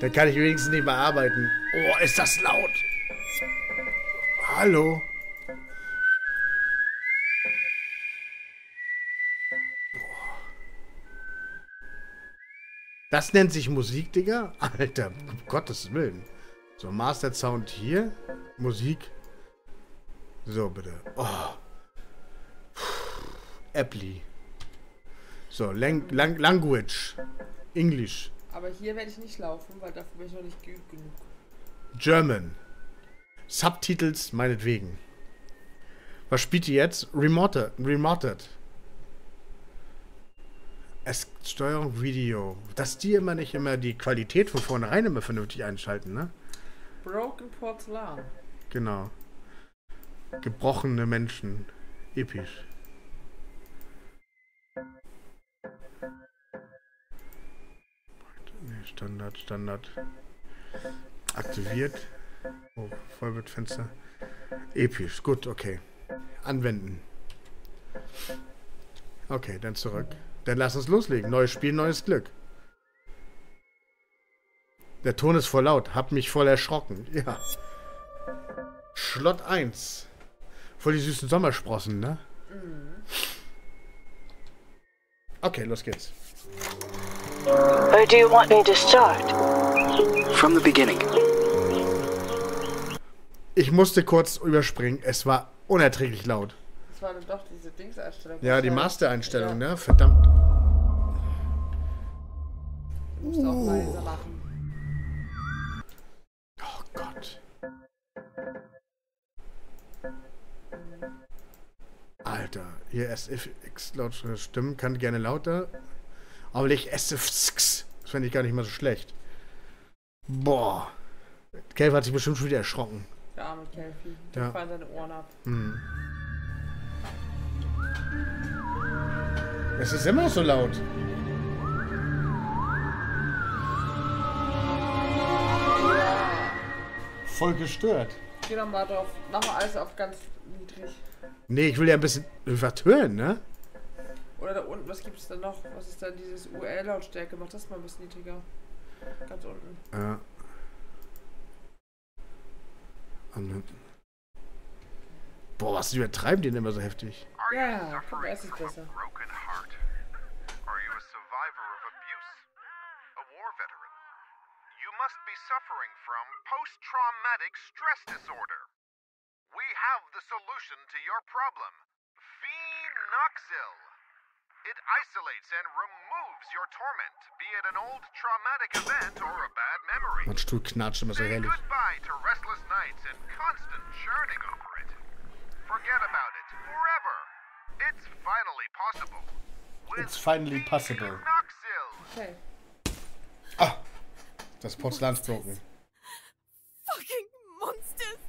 Dann kann ich wenigstens nicht mehr arbeiten. Oh, ist das laut. Hallo. Das nennt sich Musik, Digga? Alter, um Gottes Willen. So, Master Sound hier. Musik. So, bitte. Oh. Apply. So, Lang Lang Language. English. Aber hier werde ich nicht laufen, weil dafür bin ich noch nicht geübt genug. German. Subtitles meinetwegen. Was spielt ihr jetzt? Remoted. Remoted. Es Steuerung Video. Dass die immer nicht immer die Qualität von vornherein immer vernünftig einschalten, ne? Broken Porzellan. Genau. Gebrochene Menschen. Episch. Standard, Standard. Aktiviert. Oh, Vollbildfenster. Episch. Gut, okay. Anwenden. Okay, dann zurück. Dann lass uns loslegen. Neues Spiel, neues Glück. Der Ton ist voll laut. Hab mich voll erschrocken. Ja. Schlott 1. Voll die süßen Sommersprossen, ne? Okay, los geht's. Where do you want me to start? From the beginning. Ich musste kurz überspringen. Es war unerträglich laut. Das war dann doch diese Dingseinstellung. Ja, die Master-Einstellung, Ja, ne? Verdammt. Du musst auch leiser machen. Oh Gott. Alter, hier SFX laut Stimmen kann gerne lauter. Aber nicht SFX. Das fände ich gar nicht mal so schlecht. Boah. Kelv hat sich bestimmt schon wieder erschrocken. Der arme Kelfi. Ja. Da fallen seine Ohren ab. Hm. Es ist immer so laut. Voll gestört. Geh doch mal drauf. Mach mal alles auf ganz niedrig. Nee, ich will ja ein bisschen was hören, ne? Oder da unten, was gibt es denn noch? Was ist da dieses UL-Lautstärke? Mach das mal ein bisschen niedriger. Ganz unten. Ja. Und- Boah, was übertreiben die denn immer so heftig? Ja, guck mal, es ist besser. broken heart? Are you a survivor of abuse? A war veteran? You must be suffering from post traumatic stress disorder. We have the solution to your problem Phenoxyl. It isolates and removes your torment, be it an old traumatic event or a bad memory. Mein Stuhl knatscht immer so Say herrlich. goodbye to restless nights and constant churning over it. Forget about it forever. It's finally possible. With It's finally possible. Okay. Ah, das Porzellan ist broken. Fucking monsters!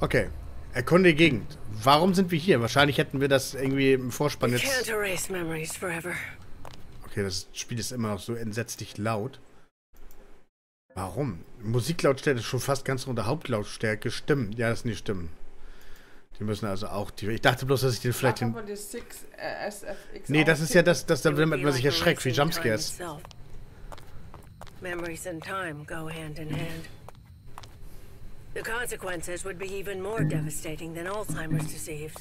Okay, erkunde die Gegend. Warum sind wir hier? Wahrscheinlich hätten wir das irgendwie im Vorspann jetzt... Okay, das Spiel ist immer noch so entsetzlich laut. Warum? Musiklautstärke ist schon fast ganz unter Hauptlautstärke. Stimmen. Ja, das sind die Stimmen. Die müssen also auch die. Ich dachte bloß, dass ich den vielleicht den. äh, Nee, das ist ja das, das damit man sich erschreckt, wie Jumpscares. Memories and time go hand in hand. The consequences would be even more devastating than Alzheimer's disease.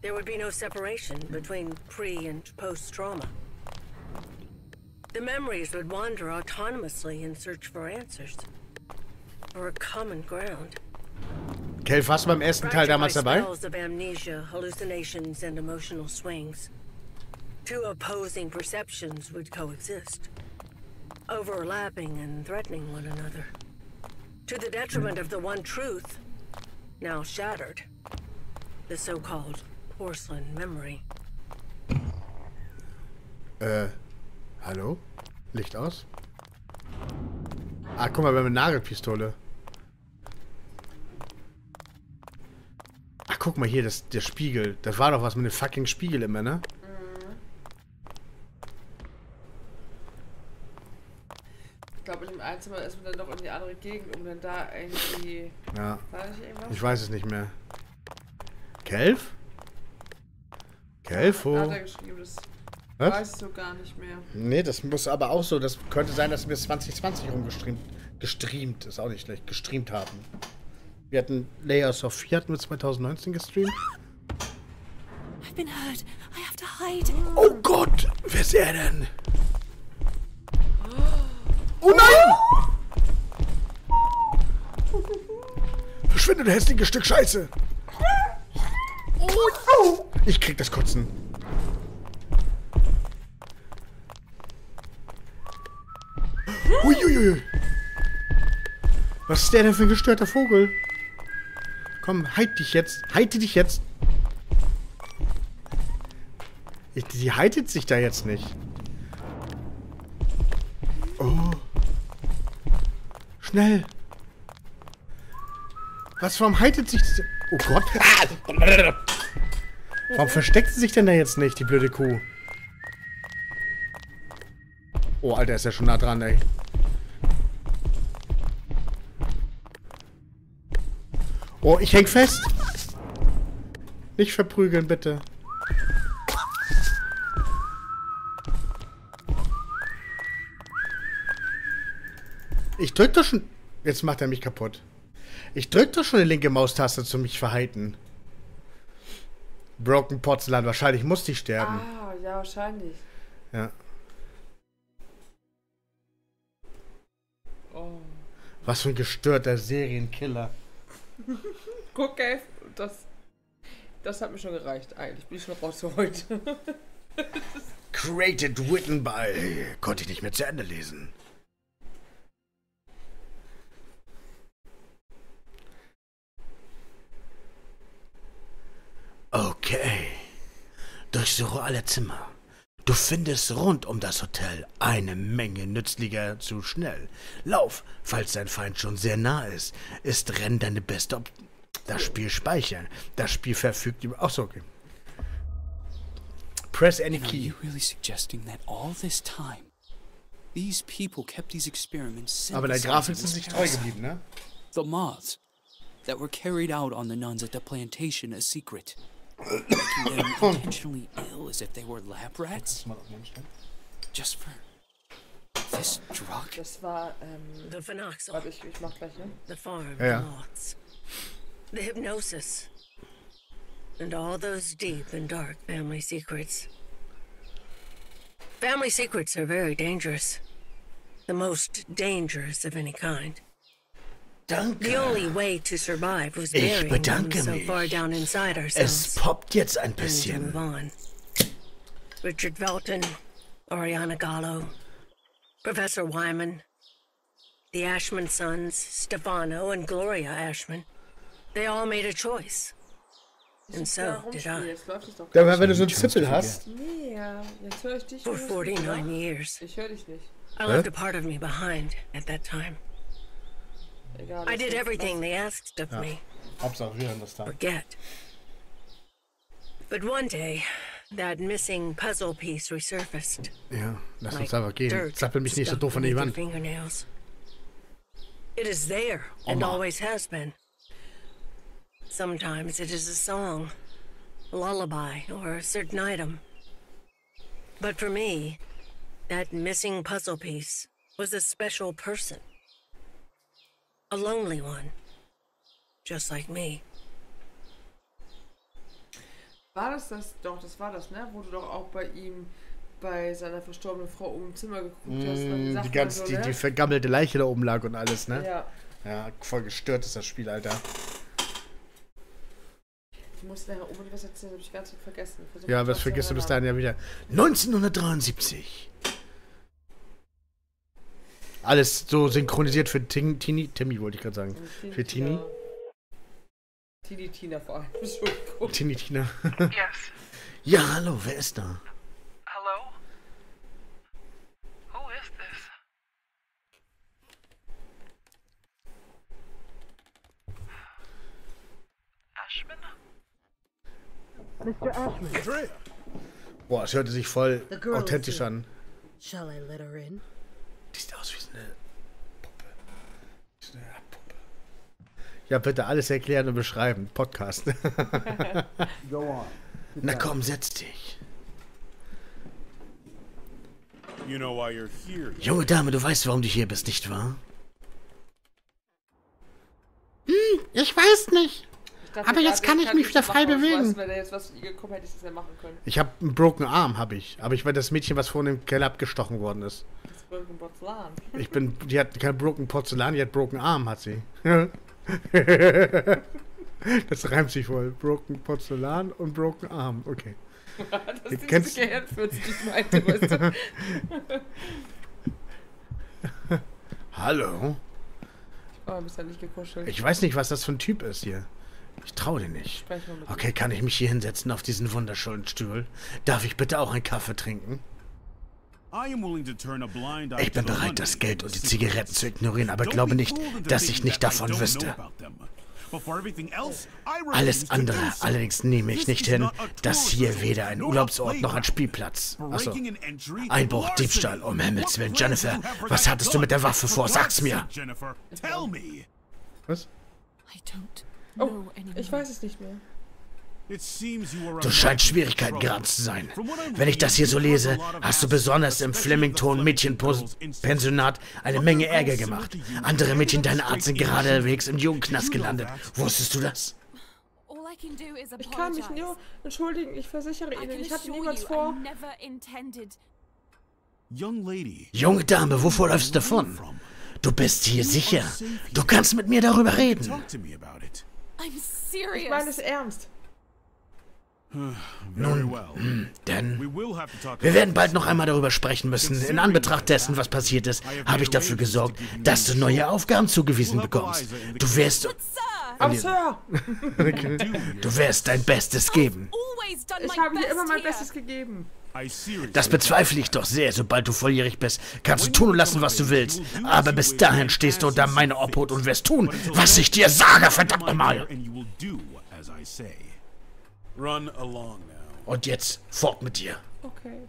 There would be no separation between pre and post trauma. The memories would wander autonomously in search for answers. For a common ground. Kelf, warst du beim ersten Teil damals dabei? of amnesia, hallucinations, and emotional swings. Two opposing perceptions would coexist, overlapping and threatening one another. To the detriment of the one truth, now shattered. The so-called porcelain memory. Äh, hallo? Licht aus? Ah, guck mal, wir haben eine Nagelpistole. Ach, guck mal hier, das, der Spiegel. Das war doch was mit dem fucking Spiegel immer, ne? Ich glaube, in dem Einzimmer ist man dann doch in die andere Gegend, um dann da irgendwie. Ja, War nicht irgendwas? ich weiß es nicht mehr. Kelf? Kelfo? hat er geschrieben, das Was? Weißt du gar nicht mehr. Nee, das muss aber auch so. Das könnte sein, dass wir 2020 rumgestreamt. Gestreamt, ist auch nicht schlecht. Gestreamt haben. Wir hatten Layers of 4 hatten wir 2019 gestreamt. I've been hurt. I have to hide. Oh Gott! Wer ist er denn? Oh nein! Verschwinde, du hässliches Stück Scheiße! Ich krieg das Kotzen. Uiuiui. Was ist der denn für ein gestörter Vogel? Komm, halt dich jetzt. Halte dich jetzt. Ich, die haltet sich da jetzt nicht. Schnell. Was, warum haltet sich das? Oh Gott. Warum versteckt sie sich denn da jetzt nicht, die blöde Kuh? Oh, Alter, ist ja schon nah dran, ey. Oh, ich häng fest. Nicht verprügeln, bitte. Ich drück doch schon... Jetzt macht er mich kaputt. Ich drück doch schon die linke Maustaste zu mich verhalten. Broken Porzellan, wahrscheinlich musste ich sterben. Ah, ja, wahrscheinlich. Ja. Oh. Was für ein gestörter Serienkiller. Guck, ey, das, das hat mir schon gereicht. Eigentlich bin ich schon raus für heute. Created written by... Konnte ich nicht mehr zu Ende lesen. Okay. Durchsuche alle Zimmer. Du findest rund um das Hotel eine Menge nützlicher zu schnell. Lauf, falls dein Feind schon sehr nah ist. Ist Rennen deine beste Op Das Spiel speichern. Das Spiel verfügt über... Achso, okay. Press any Are key. you really suggesting that all this time, these people kept these experiments Aber der Grafik sind sich this treu geblieben, ne? The moths that were carried out on the nuns at the plantation a secret, making them intentionally ill as if they were lab rats, just for this drug. Das war, ähm, The Phenoxyl, warte, ich, ich mach gleich, ne? the farm, Ja, ja. the moths, the hypnosis, and all those deep and dark family secrets. Family secrets are very dangerous. The most dangerous of any kind. Danke. The only way to survive was Ich burying them bedanke so mich. far down inside Es ourselves. poppt jetzt ein and to move on. Richard Felton, Oriana Gallo, Professor Wyman, the Ashman sons, Stefano and Gloria Ashman. They all made a choice. And so did I. Jetzt läuft es doch Ja, gar aber wenn du so einen Zippel hast. Nee, ja, jetzt höre ich dich. For hörst du mich, 49 years. Ich höre dich nicht. I left a part of me behind at that time. Egal. I did everything they asked of me. Hauptsache wir hören forget. But one day, that missing puzzle piece resurfaced. Ja, lass like uns einfach gehen. dirt Zappel mich nicht so stuck doof an die Wand. fingernails. It is there oh and always has been. Sometimes it is a song, a lullaby, or a certain item. But for me, that missing puzzle piece was a special person. A lonely one. Just like me. War das das? Doch, das war das, ne? Wo du doch auch bei ihm, bei seiner verstorbenen Frau um im Zimmer geguckt hast. Mm, Die, man ganz, so, die, ne? die vergammelte Leiche da oben lag und alles, ne? Ja. Ja, voll gestört ist das Spiel, Alter. Ich muss nachher unbedingt was erzählen, hab ich ganz vergessen. Versuch Ja, zu vergisst du bis dahin ja wieder. 1973. Alles so synchronisiert für Ting, Tini, Timmy wollte ich gerade sagen. Und Für Tini? Tini Tina vor allem. Entschuldigung. Tini Tina. Yes. ja, hallo, wer ist da? Hello? Who is this? Ashman? Boah, es hörte sich voll authentisch an. Shall I let her in? Die sieht aus wie so eine Puppe. Wie so eine Puppe. Ja, bitte alles erklären und beschreiben. Podcast. Na komm, setz dich. You know why you're here. Junge Dame, du weißt, warum du hier bist, nicht wahr? Hm, ich weiß nicht. Ich dachte Aber jetzt kann ich mich wieder frei machen, bewegen. Weiß, wenn er jetzt was von ihr gekommen hätte, ich das ja machen können. Ich habe einen broken Arm, habe ich. Aber ich war das Mädchen, was vorhin im Keller abgestochen worden ist. Das Broken Porzellan. Ich bin, die hat kein broken Porzellan, die hat broken Arm, hat sie. das reimt sich wohl. Broken Porzellan und broken Arm. Okay. das ist kennst- diese Gehirnfürze, die ich meinte, weißt du. Hallo? Oh, bist ja nicht gekuschelt. Ich weiß nicht, was das für ein Typ ist hier. Ich traue dir nicht. Okay, kann ich mich hier hinsetzen auf diesen wunderschönen Stuhl? Darf ich bitte auch einen Kaffee trinken? Ich bin bereit, das. Geld und die Zigaretten zu ignorieren, aber glaube be nicht, dass ich nicht davon don't wüsste. know about them. But for everything else, I Alles andere. Allerdings nehme ich nicht hin, dass hier weder ein Urlaubsort noch ein. Spielplatz. Achso. Einbruch. Diebstahl. Um Himmels Willen, Jennifer, was hattest du mit der? Waffe vor? Sag's mir. sake, Jennifer, tell me. Was? Oh, ich weiß es nicht mehr. Du scheinst in Schwierigkeiten geraten zu sein. Wenn ich das hier so lese, caused a lot of hast du besonders im Flemington Mädchenpensionat eine Menge Ärger gemacht. Andere have Mädchen deiner Art sind geradewegs im Jugendknast You know gelandet. that. Wusstest du das? All I can do is Ich kann mich nur entschuldigen, ich versichere I Ihnen, ich hatte niemals vor. I never intended. Young lady, Junge Dame, wovor läufst du davon? Du bist hier sicher. Du kannst mit mir darüber reden. Ich meine es serious. ernst. Denn will have to talk wir werden bald noch einmal darüber sprechen müssen. In Anbetracht dessen, was passiert ist, habe ich dafür gesorgt, dass du neue Aufgaben zugewiesen bekommst. Du wirst, Sir, du wirst dein Bestes geben. ich habe dir immer mein. Bestes gegeben. Das bezweifle ich doch sehr. Sobald du volljährig bist, kannst du tun und lassen, was du willst. Aber bis dahin stehst du unter meiner Obhut und wirst tun, was ich dir sage, verdammt nochmal. Run along now. Und jetzt fort mit dir. Okay.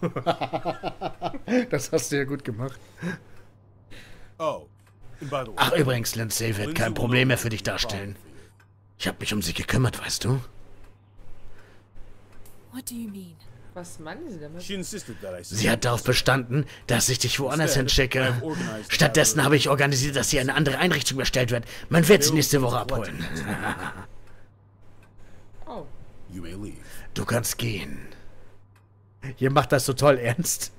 Das hast du ja gut gemacht. Oh, Ach, übrigens, Lindsay wird kein Problem mehr für dich darstellen. Ich habe mich um sie gekümmert, weißt du? What do you mean? Was meinen Sie damit? Sie hat darauf bestanden, dass ich dich woanders hinschicke. Stattdessen habe ich organisiert, dass sie in eine andere Einrichtung bestellt wird. Man wird sie nächste Woche abholen. Oh. You may leave. Du kannst gehen. Ihr macht das so toll ernst.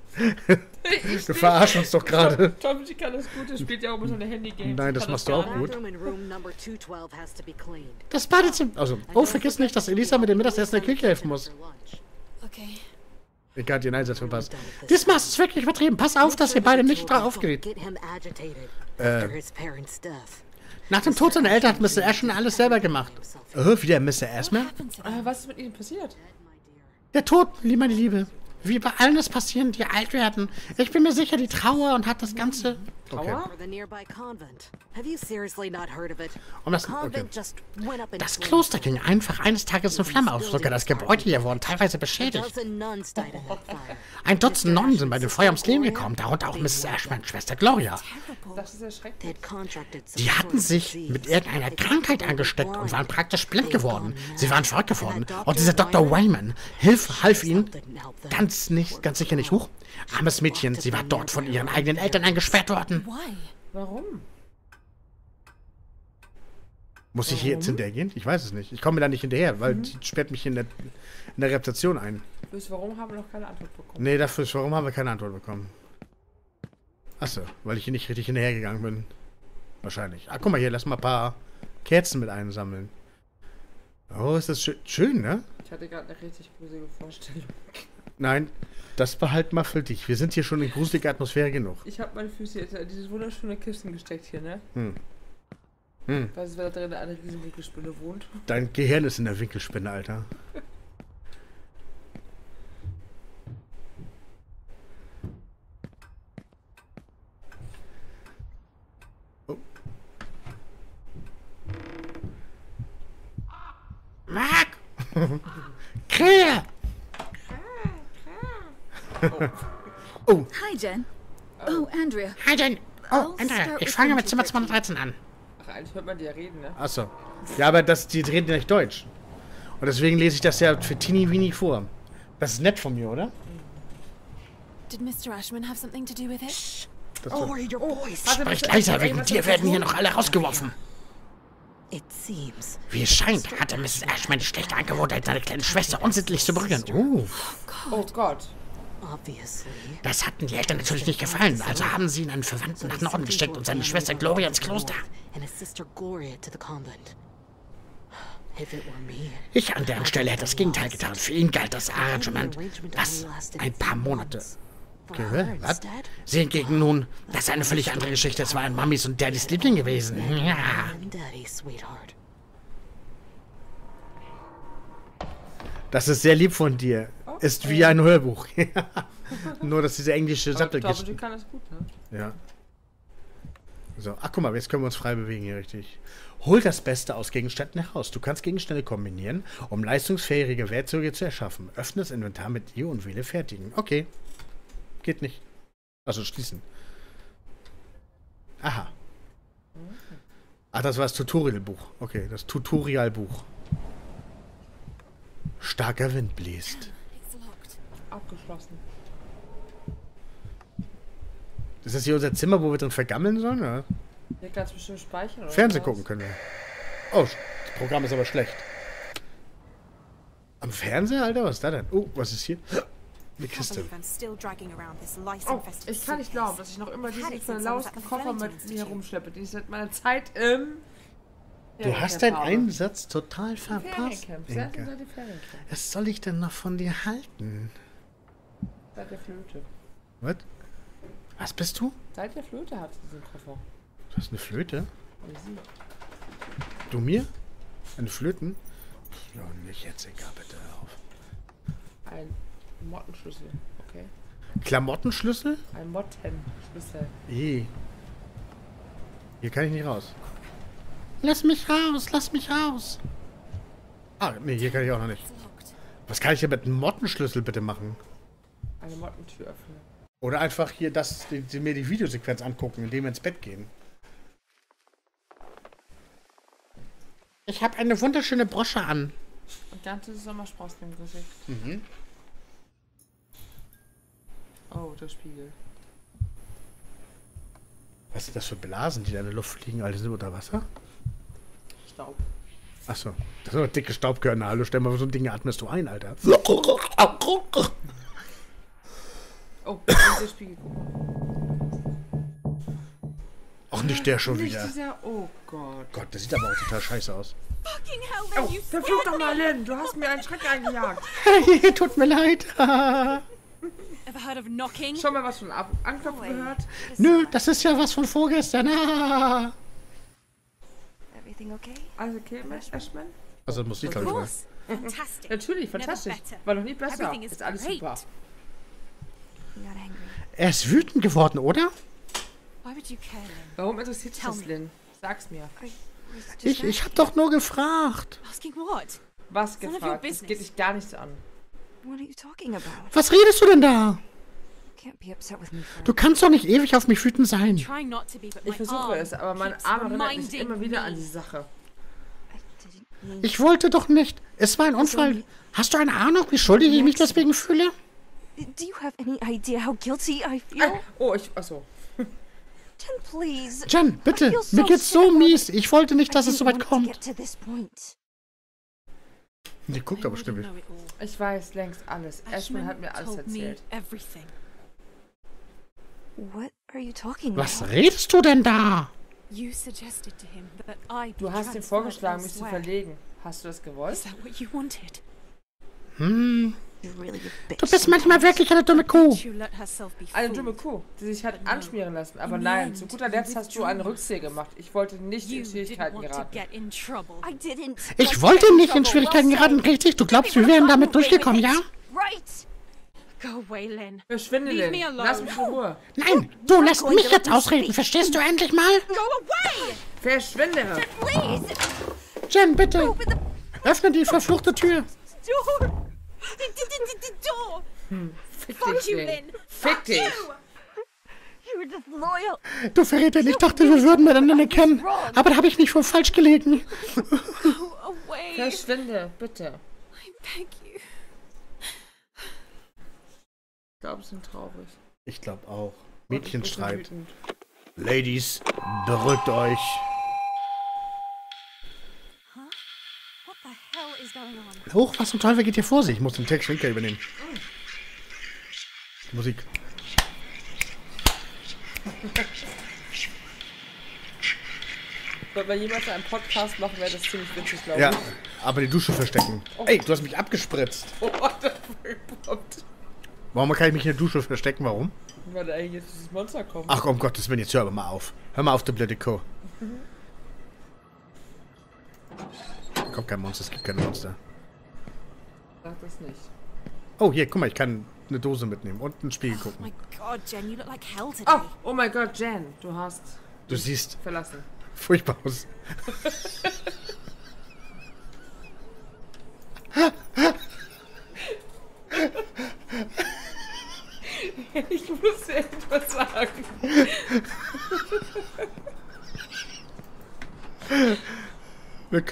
Ich Du verarschst uns doch gerade. Tom, die kann das gut, der spielt ja auch mit seiner Handy-Games. Nein, Ich das machst du auch nicht. gut. Bathroom in room number 212 has to be cleaned. Das Badezimmer. Also, oh, vergiss nicht, dass Elisa mit dem Mittagessen in der Küche helfen muss. Okay. Ich hatte den Einsatz verpasst. Diesmal ist es wirklich übertrieben. Pass auf, dass ihr beide nicht drauf aufgeregt. Äh. Nach dem Tod seiner Eltern hat Mr. Ashton alles selber gemacht. Oh, wieder Mr. Ashman? Äh, was ist mit Ihnen passiert? Der Tod, lieb- meine Liebe. Wie bei allen ist passieren, die alt werden. Ich bin mir sicher, die Trauer und hat das Ganze. Okay. Trauer? For the nearby convent. Have you seriously not heard of it? Und das- okay. Das. Kloster ging einfach eines Tages in Flammen auf. Sogar das Gebäude hier wurden teilweise beschädigt. Ein Dutzend Nonnen sind bei dem Feuer ums Leben gekommen, darunter auch Mrs. Ashmans Schwester Gloria. Die hatten sich mit irgendeiner Krankheit angesteckt und waren praktisch blind geworden. Sie waren verrückt geworden. Und dieser Dr. Wyman hilf, half ihnen ganz nicht, ganz sicher nicht hoch. Armes Mädchen, sie war dort von ihren eigenen Eltern eingesperrt worden. Why? Warum? Muss ich hier jetzt hinterhergehen? Ich weiß es nicht. Ich komme da nicht hinterher, weil Mhm. die sperrt mich in der, in der Rezeption ein. Bis warum haben wir noch keine Antwort bekommen? Nee, dafür, warum haben wir keine Antwort bekommen? Achso, weil ich hier nicht richtig hinterhergegangen bin. Wahrscheinlich. Ah, guck mal hier, lass mal ein paar Kerzen mit einsammeln. Oh, ist das schön, schön ne? Ich hatte gerade eine richtig gruselige Vorstellung. Nein, das behalt mal für dich. Wir sind hier schon in gruseliger Atmosphäre genug. Ich habe meine Füße jetzt in dieses wunderschöne Kissen gesteckt hier, ne? Hm. Hm. Weißt du, wer da drin eine riesen Winkelspinne wohnt? Dein Gehirn ist in der Winkelspinne, Alter. Oh. Mark! Krähe! Hi, Jen. Oh, Andrea. Hi, Jen. Oh, Andrea, ich fange mit Zimmer for tea. 213 an. Ach, eigentlich hört man die ja reden, ne? Achso. Ja, aber das, die reden ja nicht Deutsch. Und deswegen lese ich das ja für Tini Wini vor. Das ist nett von mir, oder? Did Mr. Ashman have something to do with it? Das Oh, oh, warte, Sprich was- leiser, wegen dir werden hier noch alle rausgeworfen. It seems. Wie es scheint, hatte Mrs. Ashman die schlechte Angewohnheit, seine kleine Schwester unsittlich zu berühren. Oh, Oh Gott. Das hatten die Eltern natürlich nicht gefallen, also haben sie ihn einen Verwandten nach Norden gesteckt und seine Schwester Gloria ins Kloster. Ich an deren Stelle hätte das Gegenteil getan. Für ihn galt das Arrangement, was ein paar Monate. Okay, was? Sie hingegen nun, das ist eine völlig andere Geschichte. Es war ein Mamis und Daddys Liebling gewesen. Ja. Das ist sehr lieb von dir. Ist wie ein Hörbuch. Nur, dass diese englische Aber Satte Doppel, die kann das gut, ne? Ja. So, ach guck mal, jetzt können wir uns frei bewegen hier richtig. Hol das Beste aus Gegenständen heraus. Du kannst Gegenstände kombinieren, um leistungsfähige Werkzeuge zu erschaffen. Öffne das Inventar mit ihr und wähle fertigen. Okay. Geht nicht. Also schließen. Aha. Ach, das war das Tutorialbuch. Okay, das Tutorialbuch. Starker Wind bläst. Abgeschlossen. Ist das hier unser Zimmer, wo wir drin vergammeln sollen? Oder? Hier kannst du bestimmt speichern, oder? Fernsehen gucken können wir. Oh, das Programm ist aber schlecht. Am Fernseher, Alter? Was ist da denn? Oh, was ist hier? Eine Kiste. Oh, ich kann nicht glauben, dass ich noch immer diesen verlausten Koffer mit mir herumschleppe, den ich seit meiner Zeit im. Du hast deinen. Einsatz total verpasst. Was soll ich denn noch von dir halten? Seit der Flöte. Was? Was bist du? Seit der Flöte hat sie diesen Koffer. Du hast eine Flöte? Du mir? Eine Flöten? Ja, nicht jetzt, egal, bitte hör auf. Ein Mottenschlüssel. Okay. Klamottenschlüssel? Ein Mottenschlüssel. Eh. Hier kann ich nicht raus. Lass mich raus, lass mich raus. Ah, nee, hier kann ich auch noch nicht. Was kann ich denn mit einem Mottenschlüssel bitte machen? Eine Mottentür öffnen. Oder einfach hier das, die, die, mir die Videosequenz angucken, indem wir ins Bett gehen. Ich habe eine wunderschöne Brosche an. Und ganze Sommersprossen im Gesicht. Mhm. Oh, der Spiegel. Was sind das für Blasen, die da in der Luft fliegen? Alle sind unter Wasser? Staub. Achso, das sind doch dicke Staubkörner. Hallo, stell mal, so ein Ding atmest du ein, Alter. Oh, der Spiegel. Auch nicht der schon Nicht wieder. dieser. Oh Gott. Gott, der sieht aber auch total scheiße aus. Fucking hell, Oh, verflucht scared doch mal! Lynn. Du hast mir einen Schreck eingejagt. Hey, tut mir leid. Ever heard of knocking? Schon mal was von Ab Anklopfen gehört? Nö, das ist ja was von vorgestern. Ah. Everything okay? Also, okay, Ashman? Also muss ich, Of glaube ich, mal. Fantastic. Natürlich, fantastisch. War noch nie besser. Ist alles great. super. Er ist wütend geworden, oder? Warum interessiert dich das. Lynn? Sag's mir. Ich, ich habe doch nur gefragt. Was gefragt? Das geht dich gar nichts an. Was redest du denn da? Du kannst doch nicht ewig auf mich wütend sein. Ich versuche es, aber mein Arm erinnert mich immer wieder an die Sache. Ich wollte doch nicht. Es war ein Unfall. Hast du eine Ahnung, wie schuldig ich mich deswegen fühle? Do you have any idea how guilty I feel? Ah, oh, ich. Achso. Jen, please. Jen, bitte. so Mir geht's so mies. Ich wollte nicht, dass es so weit kommt. Die guckt aber stimmig. Ich weiß längst alles. Ashman hat mir alles erzählt. everything. What are you talking Was redest du denn da? Du hast ihm vorgeschlagen, mich zu verlegen. Hast du das gewollt? Hm, Du bist manchmal wirklich eine dumme Kuh. Eine dumme Kuh, die sich hat anschmieren lassen. Aber nein, zu guter Letzt hast du einen. Rückzieher gemacht. Ich wollte nicht in Schwierigkeiten geraten. Ich wollte nicht in Schwierigkeiten geraten, richtig? Du glaubst, wir wären damit durchgekommen, ja? Verschwinde, Lynn. Lass mich in Ruhe. Nein, du lässt mich jetzt ausreden. Verstehst du endlich mal? Verschwinde! Jen, bitte. Öffne die verfluchte Tür. Fick Fuck dich, you, Lynn. Fick. Du Verräter, ich dachte, wir würden miteinander kennen. Aber da habe ich nicht wohl falsch gelegen. Verschwinde, bitte. I beg you. glaube, sie sind traurig. Ich glaube auch. Ich Mädchenstreit. Ladies, beruhigt euch. Hoch, was zum Teufel geht hier vor sich? Ich muss den Text Winker übernehmen. Musik. Wenn wir jemals einen Podcast machen, wäre das ziemlich witzig, glaube Ja, ich. aber die Dusche verstecken. Ey, du hast mich abgespritzt. Oh, what the fuck? Warum kann ich mich in der Dusche verstecken? Warum? Weil da eigentlich jetzt dieses Monster kommt. Ach, um Gottes Willen, jetzt hör aber mal auf. Hör mal auf, du blöde Kuh. Kommt kein Monster, es gibt keine Monster. Sag das nicht. Oh, hier, guck mal, ich kann eine Dose mitnehmen und einen Spiegel Oh gucken. my god, Jen, you look like hell today. Oh, oh mein Gott, Jen, du hast Du siehst verlassen. furchtbar aus. Ich muss dir etwas sagen.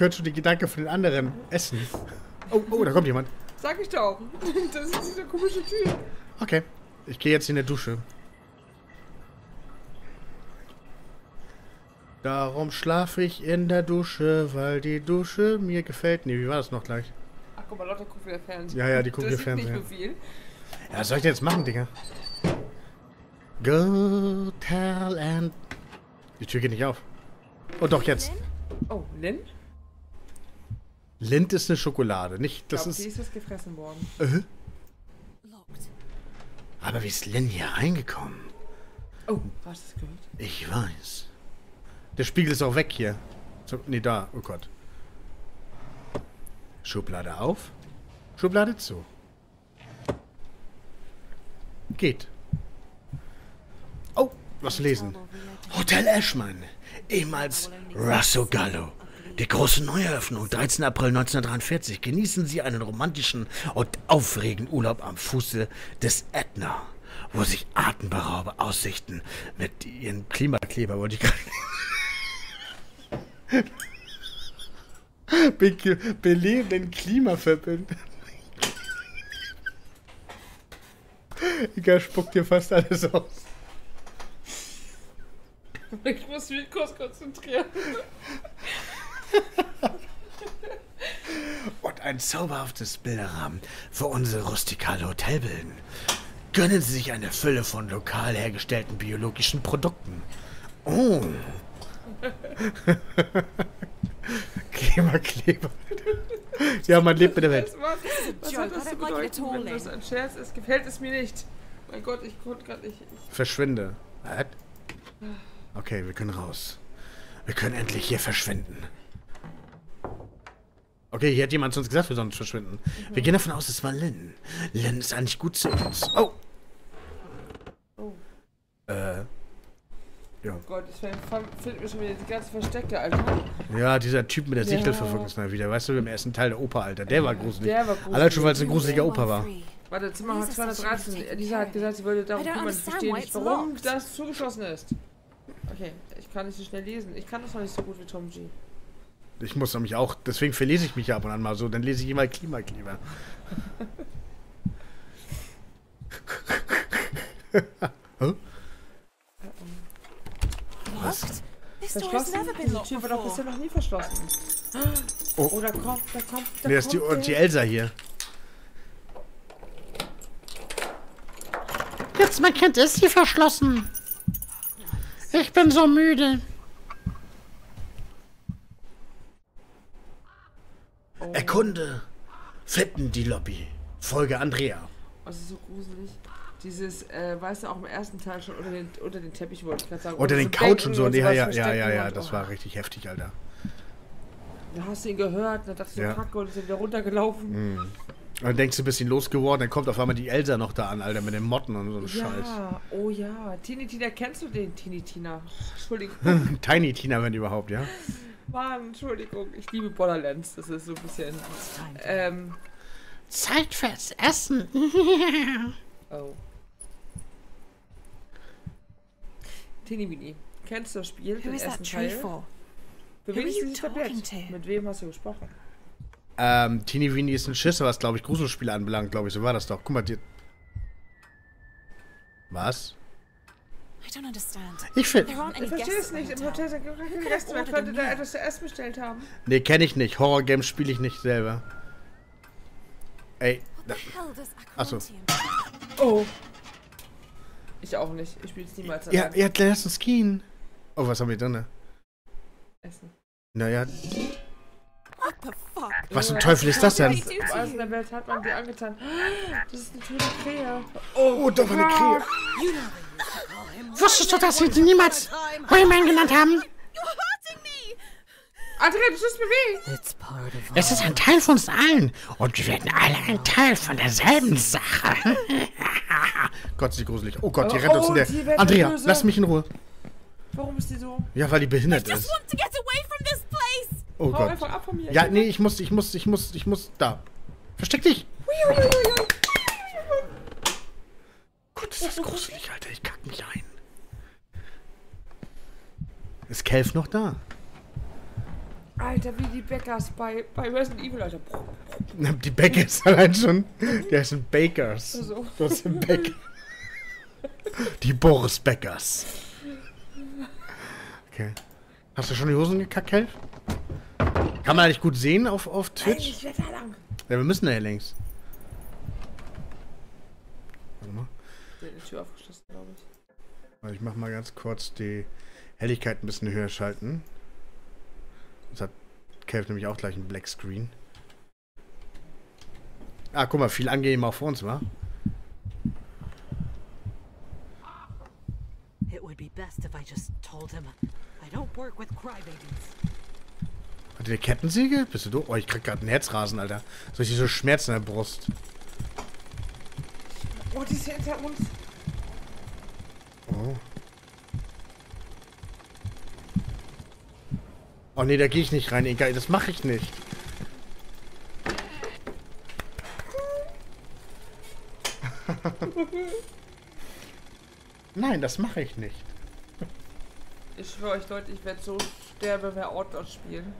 Können schon die Gedanken von den anderen essen. Oh, oh, da kommt jemand. Sag ich doch. Das ist dieser komische Typ. Okay, ich gehe jetzt in der Dusche. Darum schlafe ich in der Dusche, weil die Dusche mir gefällt. Nee, wie war das noch gleich? Ach guck mal, Lotte guckt wieder Fernsehen. Ja, ja, die hier ist Fernsehen. nicht so viel. Ja, was soll ich denn jetzt machen, Digga? Go tell and... Die Tür geht nicht auf. Oh, doch, jetzt. Oh, Lynn? Lind ist eine Schokolade, nicht? Ich Das glaube, die ist... ist jetzt gefressen worden. Äh? Aber wie ist Lynn hier reingekommen? Oh, hast du das gehört? Ich weiß. Der Spiegel ist auch weg hier. So, nee, da. Oh Gott. Schublade auf. Schublade zu. Geht. Oh, was lesen. Hotel Eschmann. Ehemals Russo Gallo. Die große Neueröffnung, 13. April 1943. Genießen Sie einen romantischen und aufregenden Urlaub am Fuße des Ätna, wo sich atemberaubende Aussichten mit Ihren Klimakleber, wollte ich gerade Be belebenden Klima verbinden. Egal, spuckt dir fast alles aus. Ich muss mich kurz konzentrieren. Und ein zauberhaftes Bilderrahmen für unsere rustikale Hotel bilden. Gönnen Sie sich eine Fülle von lokal hergestellten biologischen Produkten. Oh. Klimakleber. ja, man lebt mit der Welt. Was, was hat das zu bedeuten, wenn das ein Scherz ist? Gefällt es mir nicht. Mein Gott, ich konnte gerade nicht. Ich, Verschwinde. Was? Okay, wir können raus. Wir können endlich hier verschwinden. Okay, hier hat jemand zu uns gesagt, wir sollen verschwinden. Wir gehen davon aus, es war Lynn. Lynn ist eigentlich gut zu uns. Oh. Oh. Äh. Ja. oh Gott, ich finde mir schon wieder die ganzen Verstecke, Alter. Ja, dieser Typ mit der Ja. Sichtelverfolgung ist mal wieder. Weißt du, im ersten Teil der Oper, Alter. Der war gruselig. Der war gruselig. Allein schon, weil es eine gruselige Oper war. Warte, Zimmer 213. Elisa hat gesagt, sie würde darum kümmern. Ich verstehe nicht, warum das zugeschlossen ist. Okay, ich kann nicht so schnell lesen. Ich kann das noch nicht so gut wie Tom G. Ich muss nämlich auch, deswegen verlese ich mich ja ab und an mal so. Dann lese ich immer Klimakleber. Hä? Was? Verschlossen? never been Die Tür war doch bisher noch nie verschlossen. Oh. Oh, da kommt, da kommt, da Nee, das ist die, kommt die der. Elsa hier. Jetzt, mein Kind, ist sie verschlossen. Ich bin so müde. Erkunde. Finden die Lobby. Folge Andrea. Das ist so gruselig. Dieses, äh, weißt du, auch im ersten Teil schon unter den, unter den Teppich wollte ich gerade sagen. Unter den Couch und so. Ja, sowas ja, ja, ja, ja. und- Das oh. war richtig heftig, Alter. Da hast du ihn gehört, dann dachte ich so, Ja. kacke, und ist er wieder runtergelaufen. Mhm. Und dann denkst du, bist du losgeworden, dann kommt auf einmal die Elsa noch da an, Alter, mit den Motten und so ein Scheiß. Ja, oh ja. Tini Tina, kennst du den Tini Tina? Oh, Entschuldigung. Tiny Tina, wenn überhaupt, ja? Mann, Entschuldigung. Ich liebe Borderlands. Das ist so ein bisschen. Ähm, Zeit fürs Essen. oh. Tini Mini, kennst du das Spiel? Who den is that tree Teil? for? Für Who wen are ist you talking to? Mit wem hast du gesprochen? Ähm, Teeny Weeny ist ein Schisser, was, glaube ich, Gruselspiele anbelangt, glaube ich. So war das doch. Guck mal, die, Was? I don't understand. Ich find- There aren't any Ich verstehe es nicht. Im Hotel hotel. sind gar keine could've Gäste. Wer könnte da etwas zu essen bestellt haben? Nee, kenne ich nicht. Horror-Games spiele ich nicht selber. Ey. Da, Hell does Achso. Oh. Ich auch nicht. Ich spiele es niemals Ja, ja, lass uns gehen. Oh, was haben wir drin? Essen. Naja, What the fuck? was zum Teufel ist das denn? Was in der Welt hat man dir angetan? Das ist eine tote Krähe. Oh, da war eine Krähe. Wusstest du, dass sie niemals Rayman genannt haben? Weh. It's part of Es ist ein Teil von uns allen. Und wir werden alle ein Teil von derselben Sache. Gott, ist die gruselig. Oh Gott, die Oh, rennt uns in oh, der... Andrea, böse. lass mich in Ruhe. Warum ist die so? Ja, weil die behindert Just ist. want to get away from this place. Oh Hau Gott. einfach ab von mir. Ja, nee, ich muss, ich muss, ich muss, ich muss... Da. Versteck dich. Gott, ist das gruselig, Alter. Ich kack mich ein. Ist Kelf noch da? Alter, wie die Bäckers bei, bei Resident Evil, Alter. Die Bakers allein schon. Die heißen Bakers. Ach so. Das sind Bäcker. Die Boris Beckers. Okay. Hast du schon die Hosen gekackt, Kelf? Kann man eigentlich gut sehen auf, auf Twitch? Ich werde da lang. Ja, wir müssen da ja längs. Warte mal. Die Tür aufgeschlossen, glaube ich. Ich mach mal ganz kurz die Helligkeit ein bisschen höher schalten. Sonst hat Kelf nämlich auch gleich einen Black Screen. Ah, guck mal, viel angenehmer auch für uns, wa? It would be best if I just told him I don't work with crybabies. Hat der Kettensäge? Bist du du? Oh, ich krieg gerade einen Herzrasen, Alter. So richtig so Schmerzen in der Brust. Oh, die ist hinter uns. Oh. Oh nee, da gehe ich nicht rein. Egal, das mache ich nicht. Nein, das mache ich nicht. Ich schwöre euch, Leute, ich werde so sterben, wenn wir Outlaws spielen.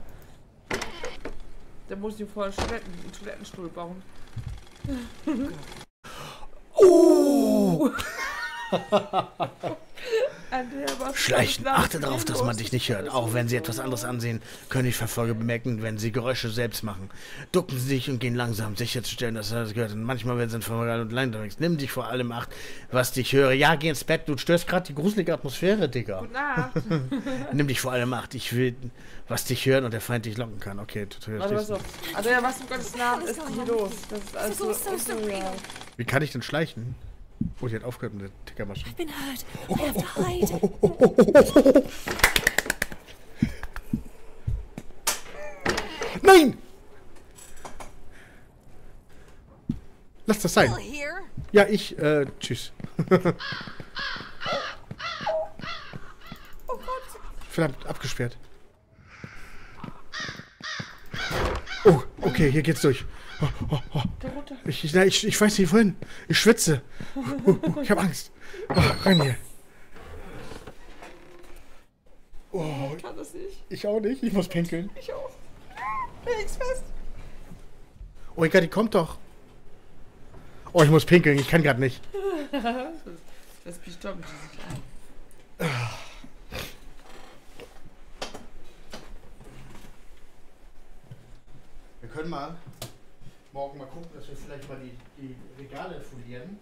Da muss ich vorher Toiletten, einen Toilettenstuhl bauen. Oh! Was Schleichen. was Achte darauf, dass man dich nicht hört. Auch wenn sie etwas anderes ansehen, können die Verfolger bemerken, wenn sie Geräusche selbst machen. Ducken sie sich und gehen langsam, sicherzustellen, dass er das gehört. Und manchmal werden sie in Verfolger und allein unterwegs. Nimm dich vor allem acht, was dich höre. Ja, geh ins Bett. Du störst gerade die gruselige Atmosphäre, Digga. Gute Nacht. Nimm dich vor allem acht. Ich will, was dich hören und der Feind dich locken kann. Okay, du hörst Warte, pass auf. Andrea, was in Gottes Namen ist hier los? Das ist alles so, so. Wie kann ich denn schleichen? Oh, die hat aufgehört mit der Tickermaschine. I've been hurt. I have to hide. Nein! Lass das sein. Ja, ich, äh, tschüss. Verdammt, abgesperrt. Oh, okay, hier geht's durch. Oh, oh, oh. Ich, ich, na, ich, ich weiß nicht wohin. Ich schwitze. Ich habe Angst. Oh, rein hier. Oh, Ich kann das nicht. ich auch nicht. Ich muss pinkeln. Ich auch. Nichts fest. Oh Gott, die kommt doch. Oh, ich muss pinkeln. Ich kann gerade nicht. das ist bestimmt dieses Wir können mal morgen mal gucken, dass wir vielleicht mal die, die Regale folieren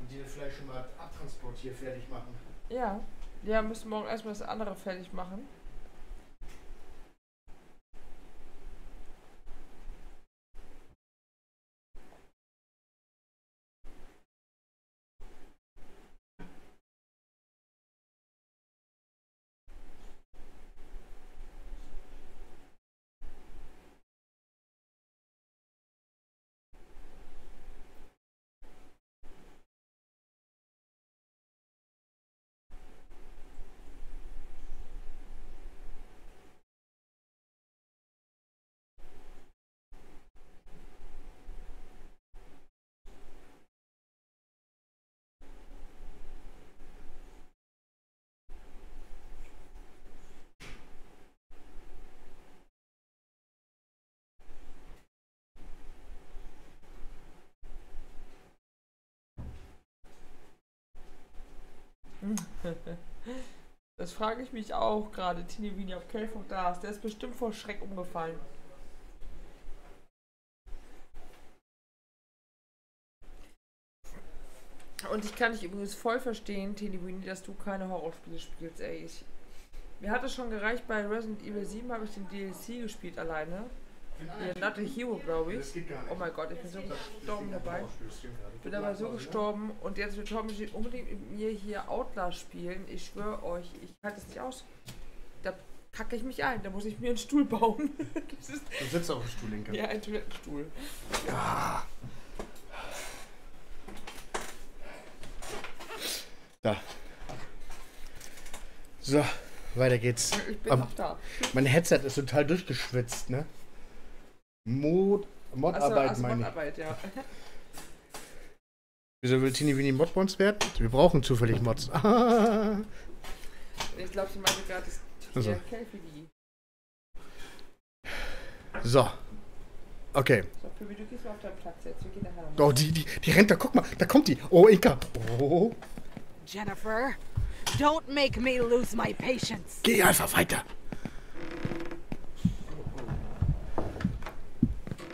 und die dann vielleicht schon mal abtransportiert fertig machen. Ja. Ja, müssen morgen erstmal das andere fertig machen. Frage ich mich auch gerade. Tini Wini auf Kelfung da ist. Der ist bestimmt vor Schreck umgefallen. Und ich kann dich übrigens voll verstehen, Tini Wini, dass du keine Horrorspiele spielst, ey. Ich, mir hat es schon gereicht, bei Resident Evil 7 habe ich den DLC gespielt alleine. Not a Hero, glaube ich. Oh mein Gott, ich bin so gestorben dabei. Ich bin dabei so gestorben und jetzt will Tom unbedingt mit mir hier Outlast spielen. Ich schwöre euch, ich halte es nicht aus. Da kacke ich mich ein, da muss ich mir einen Stuhl bauen. Du sitzt auf dem Stuhl, Linke. ja, ein Toilettenstuhl. Ja. Da. So, weiter geht's. Ich bin Am- noch da. Mein Headset ist total durchgeschwitzt, ne? Mod, Modarbeit Achso, meine ich. Modarbeit, ja. Wieso will Tini Wini Mod bei uns werden? Wir brauchen zufällig Mods. Ah. Ich glaube, sie meinte gerade, das Also. so. Okay. So, Pippi, du gehst mal auf deinen Platz jetzt. Wir gehen nachher noch Oh, die, die, die rennt da, guck mal, da kommt die. Oh, Inka. Oh. Jennifer, don't make me lose my patience. Geh einfach weiter.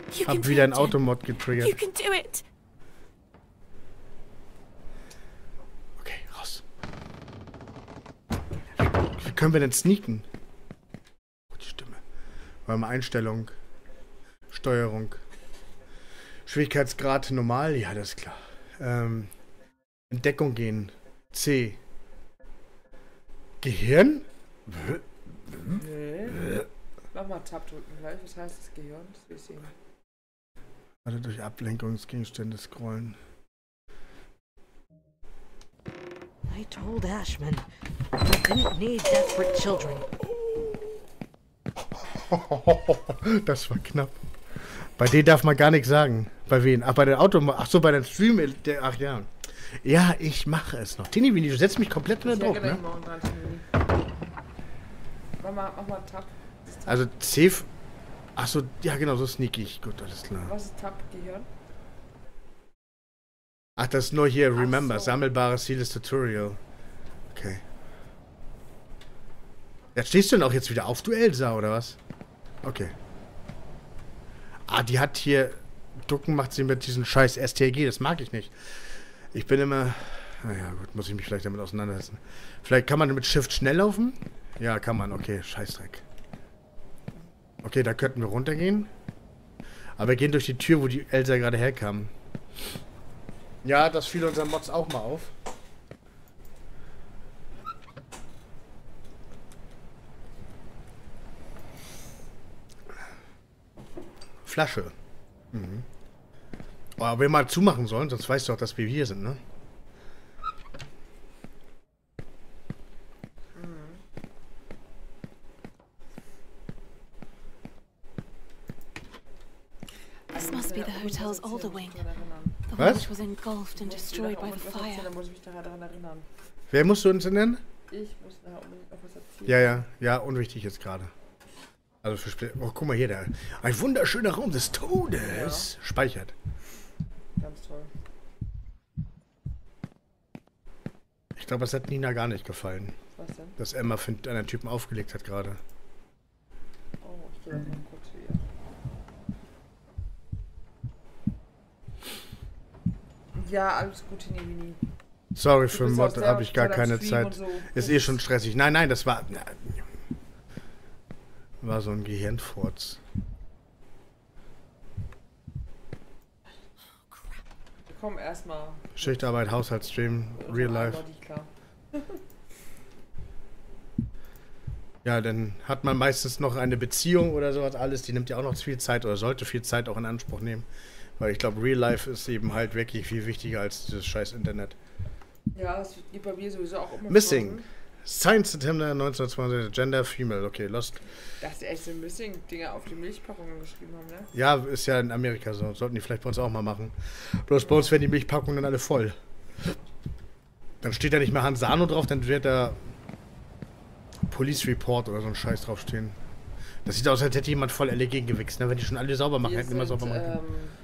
You Hab wieder ein. Automod You getriggert. can do it. Okay, raus. Wie, wie können wir denn sneaken? Gute Stimme. Warte mal, Einstellung. Steuerung. Schwierigkeitsgrad normal? Ja, das ist klar. Ähm, Entdeckung gehen. C. Gehirn? Nee. Mach mal Tab drücken gleich. Was heißt das Gehirn? Das will ich sehen. Warte, durch Ablenkungsgegenstände scrollen. I told Ashman we didn't need desperate children. Das war knapp. Bei denen darf man gar nichts sagen. Bei wen? Ach, bei den Auto. Ach so, bei den Stream. Der, ach ja. Ja, ich mache es noch. Tini, Vini, du setzt mich komplett unter Druck, ne? Mach mal, mach mal Tab. Also C. Ach so, ja genau, so sneaky ich. Gut, alles klar. Was ist Tab? Gehirn? Ach, das ist nur hier, remember, so. sammelbares Ziel des Tutorial. Okay. Jetzt stehst du denn auch jetzt wieder auf, du Elsa, oder was? Okay. Ah, die hat hier... Ducken macht sie mit diesem scheiß STG, das mag ich nicht. Ich bin immer... Naja, gut, muss ich mich vielleicht damit auseinandersetzen. Vielleicht kann man mit Shift schnell laufen? Ja, kann man, okay, scheißdreck. Okay, da könnten wir runtergehen. Aber wir gehen durch die Tür, wo die Elsa gerade herkam. Ja, das fiel unseren Mods auch mal auf. Flasche. Mhm. Oh, aber wir mal zumachen sollen, sonst weißt du auch, dass wir hier sind, ne? This must be the hotel's older wing. The Was? one which was engulfed and destroyed by the fire. Wer musst du uns denn nennen? Ich muss nachher unbedingt noch was erzählen. Ja, ja, ja, unwichtig jetzt gerade. Also für Spä Oh, guck mal hier, der. Ein wunderschöner Raum des Todes. Speichert. Ganz toll. Ich glaube, das hat Nina gar nicht gefallen. Was denn? Dass Emma für einen Typen aufgelegt hat gerade. Oh, ich gehe mal kurz wieder. Ja, alles gut, Tini Wini. Sorry, für bist Mod habe ich gar keine Zeit. so. Ist eh schon stressig. Nein, nein, das war. War so ein Gehirnfurz. Komm erstmal. Schichtarbeit, Haushaltsstream, Real Life. Ja, dann hat man meistens noch eine Beziehung oder sowas alles. Die nimmt ja auch noch viel Zeit oder sollte viel Zeit auch in Anspruch nehmen. Weil ich glaube, Real Life ist eben halt wirklich viel wichtiger als dieses scheiß Internet. Ja, das geht bei mir sowieso auch immer Missing. Science September 1920, Gender Female. Okay, Lost. Dass die echt so Missing-Dinger auf die Milchpackungen geschrieben haben, ne? Ja, ist ja in Amerika so. Sollten die vielleicht bei uns auch mal machen. Bloß bei uns werden die Milchpackungen dann alle voll. Dann steht da nicht mehr Hansano drauf, dann wird da Police Report oder so ein Scheiß draufstehen. Das sieht aus, als hätte jemand voll alle gegengewichst, ne? Wenn die schon alle sauber machen, Wir hätten die immer sind, sauber machen ähm,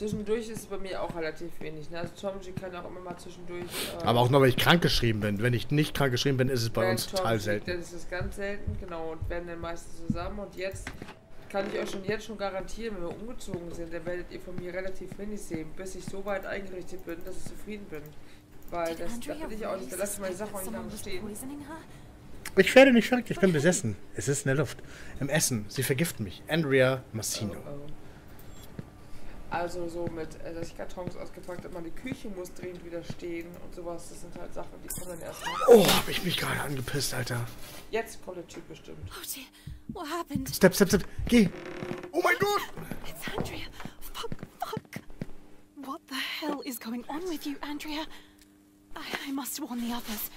Zwischendurch ist es bei mir auch relativ wenig. Ne? Also Tomji kann auch immer mal zwischendurch. Äh, Aber auch nur, wenn ich krank geschrieben bin. Wenn ich nicht krank geschrieben bin, ist es bei uns Tom total selten. Dann ist es ganz selten, genau. Und werden dann meistens zusammen. Und jetzt kann ich euch schon jetzt schon garantieren, wenn wir umgezogen sind, dann werdet ihr von mir relativ wenig sehen, bis ich so weit eingerichtet bin, dass ich zufrieden bin. Weil das, da bin ich auch nicht, da lasse ich meine Sachen auch nicht lange stehen. Ich werde nicht verrückt, ich bin besessen. Es ist in der Luft. Im Essen. Sie vergiften mich. Andrea Massino. Also so mit, äh, dass ich Kartons ausgepackt habe, meine Küche muss dringend wieder stehen und sowas. Das sind halt Sachen, die kommen dann erst noch. Oh, hab ich mich gerade angepisst, Alter. Jetzt kommt der Typ bestimmt. Oh dear, what happened? Step, step, step. Geh. Oh mein Gott. It's Andrea. Fuck, fuck. What the hell is going on with you, Andrea? I, I must warn the others.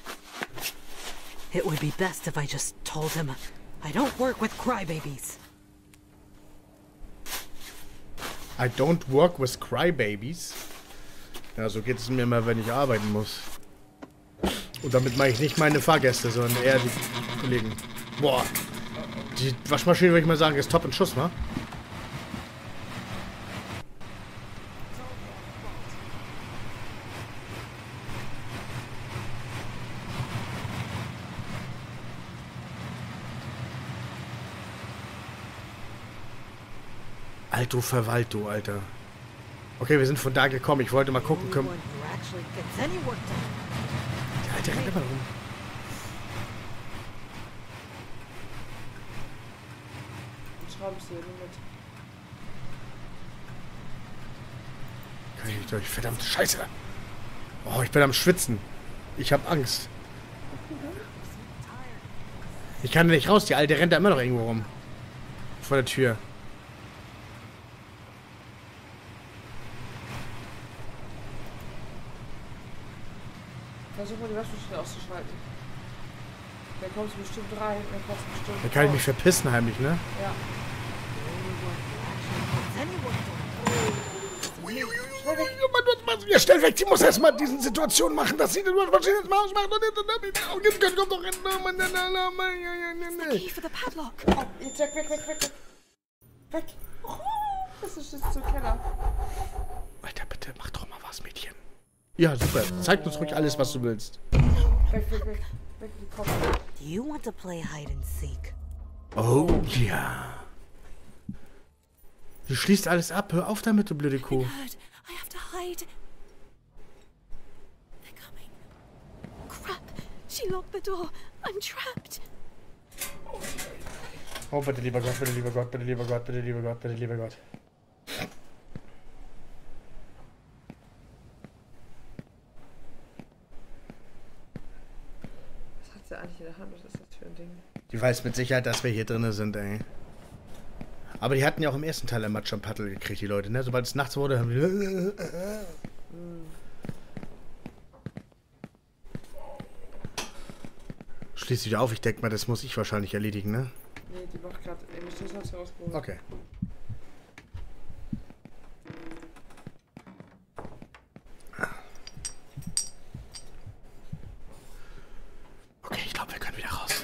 It would be best if I just told him I don't work with crybabies. I don't work with crybabies. Ja, so geht es mir immer, wenn ich arbeiten muss. Und damit meine ich nicht meine Fahrgäste, sondern eher die Kollegen. Boah. Die Waschmaschine, würde ich mal sagen, ist top in Schuss, wa? Alto Verwalto, Alter. Okay, wir sind von da gekommen. Ich wollte mal gucken können. Der Alte rennt immer rum. Mit. Kann ich nicht durch. Verdammte Scheiße. Oh, ich bin am Schwitzen. Ich habe Angst. Ich kann da nicht raus. Die Alte rennt da immer noch irgendwo rum. Vor der Tür. Waschmaschine auszuschalten. Dann kommst du bestimmt rein, dann kommst du bestimmt Da kann ich mich verpissen heimlich, ne? Ja. Ja, schnell weg, die muss erstmal diesen Situation machen, dass sie die Waschmaschine ins Maus macht und jetzt kommt doch hin. Key for the padlock. Oh, jetzt weg, weg, weg, weg, weg. Weg. Oh, das ist jetzt zum Keller. Alter, bitte, mach doch mal was, Mädchen. Ja, super. Zeig uns ruhig alles, was du willst. Do you want to play hide and seek? Oh, ja. Du schließt alles ab. Hör auf damit, du blöde Kuh. Heard. I have to hide. They're coming. Crap. She locked the door. I'm trapped. Oh, bitte, lieber Gott, bitte, lieber Gott, bitte, lieber Gott, bitte, lieber Gott, bitte, lieber Gott. Was hat sie eigentlich in der Hand? Was ist das für ein Ding? Die weiß mit Sicherheit, dass wir hier drin sind, ey. Aber die hatten ja auch im ersten Teil immer schon Paddel gekriegt, die Leute, ne? Sobald es nachts wurde, haben die... Schließ wieder auf, ich denke mal, das muss ich wahrscheinlich erledigen, ne? Nee, die macht gerade. Okay. Okay, ich glaube, wir können wieder raus.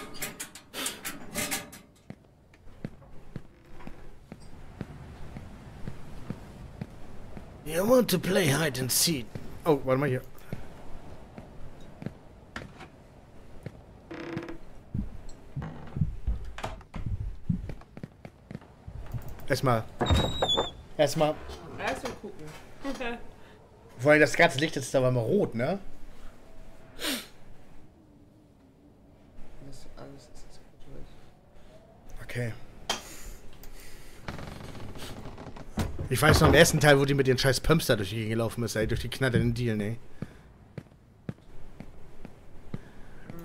You want to play hide and seek? Oh, warte mal hier. Erstmal. Erstmal. Erst mal gucken. Vor allem das ganze Licht ist aber mal rot, ne? Das alles ist jetzt gut durch. Okay. Ich weiß noch im ersten Teil, wo die mit ihren scheiß Pumps da durch die Gegend gelaufen ist, ey, durch die knatternden Dielen, ey.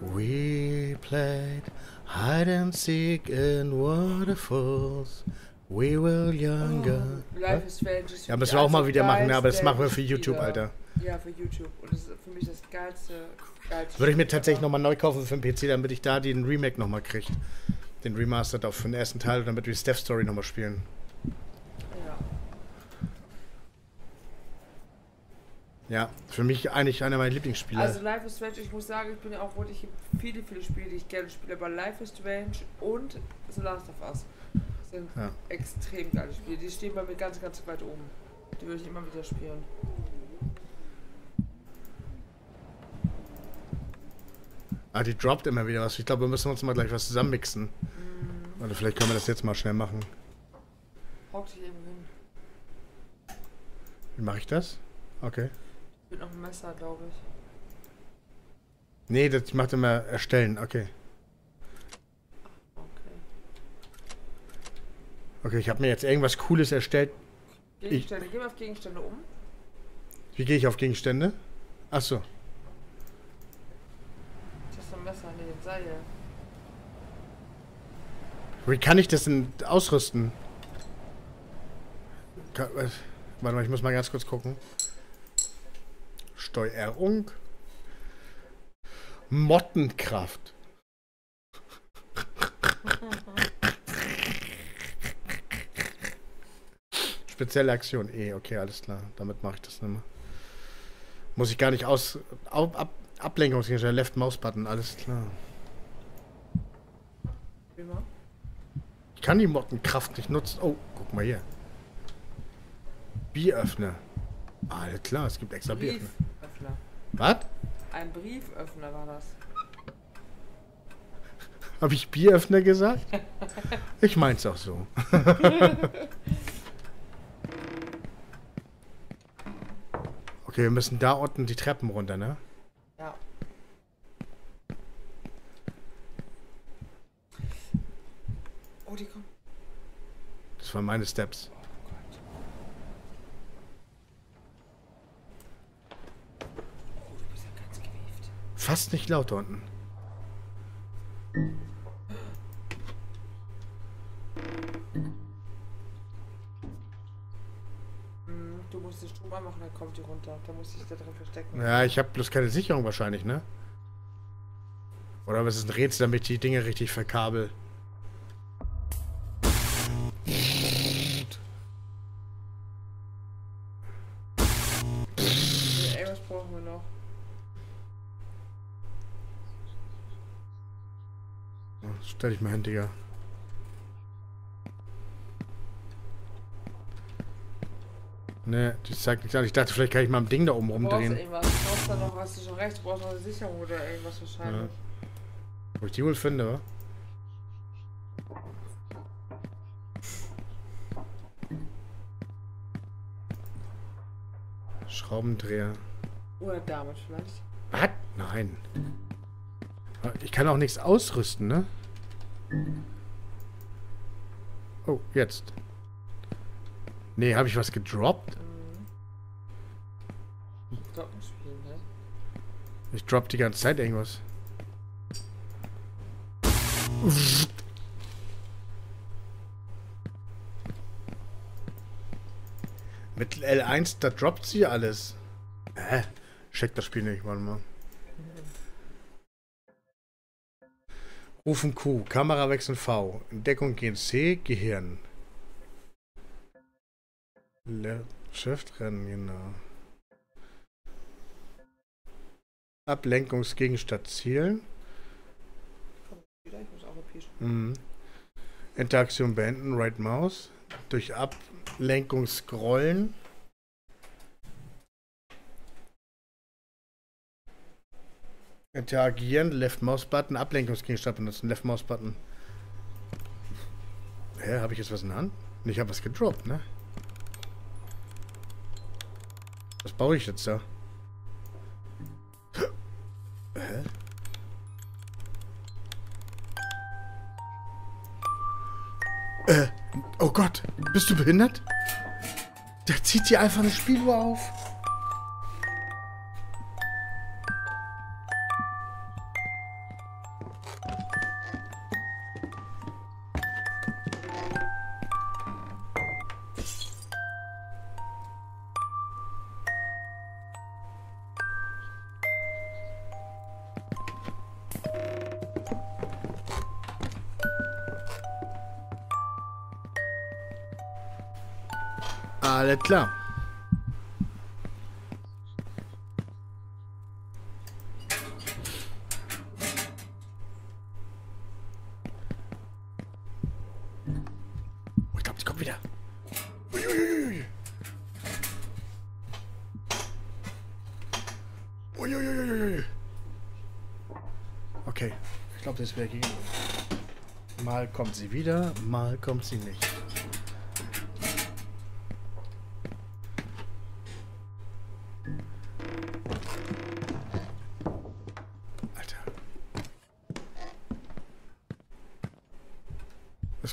We played hide and seek in waterfalls. We were younger. Life is Strange ist Ja, müssen wir auch mal wieder machen, ne? aber das machen wir für YouTube. Alter. Ja, für YouTube. Und das ist für mich das geilste. geilste Würde ich mir tatsächlich nochmal neu kaufen für den PC, damit ich da den Remake nochmal kriege. Den Remastered auf für den ersten Teil, damit wir Steph Story nochmal spielen. Ja. Ja, für mich eigentlich einer meiner Lieblingsspiele. Also Life is Strange, ich muss sagen, ich bin ja auch wirklich viele, viele Spiele, die ich gerne spiele, aber Life is Strange und The Last of Us sind Ja. extrem geile Spiele. Die stehen bei mir ganz, ganz weit oben. Die würde ich immer wieder spielen. Ah, die droppt immer wieder was. Ich glaube, wir müssen uns mal gleich was zusammenmixen. Oder vielleicht können wir das jetzt mal schnell machen. Hock dich eben hin. Wie mache ich das? Okay. Mit noch ein Messer, glaube ich. Nee, das macht immer erstellen. Okay. Okay. Okay, ich habe mir jetzt irgendwas Cooles erstellt. Ich, Gegenstände. Geh mal auf Gegenstände um. wie gehe ich auf Gegenstände? Ach so. Das ist ein Messer, nee, ein Seil. Wie kann ich das denn ausrüsten? Warte mal, ich muss mal ganz kurz gucken. Steuerung. Mottenkraft. Spezielle Aktion E, okay, alles klar. Damit mache ich das nicht mehr. Muss ich gar nicht aus. Ab, ab, Ablenkungsgegenstände, Left Mouse Button, alles klar. Ich kann die Mottenkraft nicht nutzen. Oh, guck mal hier. Bieröffner. Alles klar, es gibt extra Bieröffner. Was? Ein Brieföffner war das. Habe ich Bieröffner gesagt? Ich mein's auch so. okay, wir müssen da unten die Treppen runter, ne? Ja. Oh, die kommen. Das waren meine Steps. Oh, du bist ja ganz gewieft. Fast nicht laut da unten. Du musst den Strom anmachen, dann kommt die runter. Da muss ich da drin verstecken. Ja, ich habe bloß keine Sicherung wahrscheinlich, ne? Oder aber es ist ein Rätsel, damit ich die Dinge richtig verkabel. Stell dich mal hin, Digga. Ne, die zeigt nichts an. Ich dachte, vielleicht kann ich mal am Ding da oben Du brauchst rumdrehen. irgendwas. Du brauchst da noch, hast du schon recht, du brauchst noch eine Sicherung oder irgendwas wahrscheinlich. Wo ich die wohl finde, wa? Schraubendreher. Oder damit vielleicht. Was? Nein. Ich kann auch nichts ausrüsten, ne? Oh, jetzt. Nee, habe ich was gedroppt? Ne? Ich drop die ganze Zeit irgendwas. Mit L1, da droppt sie alles. Hä? Check das Spiel nicht, warte mal. Rufen Q, Kamera wechseln V, Entdeckung gehen C, Gehirn. Le Shift rennen, genau. Ablenkungsgegenstand zielen. Mhm. Interaktion beenden, Right Mouse. Durch Ablenkung scrollen. Interagieren, Left Mouse Button, Ablenkungsgegenstand benutzen, Left Mouse Button. Hä, habe ich jetzt was in der Hand? Ich habe was gedroppt, ne? Was baue ich jetzt da? Hä? Äh, oh Gott, bist du behindert? Der zieht hier einfach eine Spieluhr auf. Klar. Oh, ich glaube, sie kommt wieder. Uiuiui. Uiuiui. Okay, ich glaube, das wäre gegen. Mal kommt sie wieder, mal kommt sie nicht.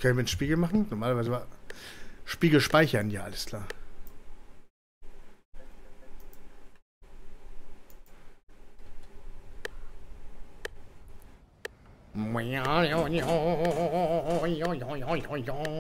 Kann ich mit dem Spiegel machen? Normalerweise war Spiegel speichern, ja, alles klar. Oh,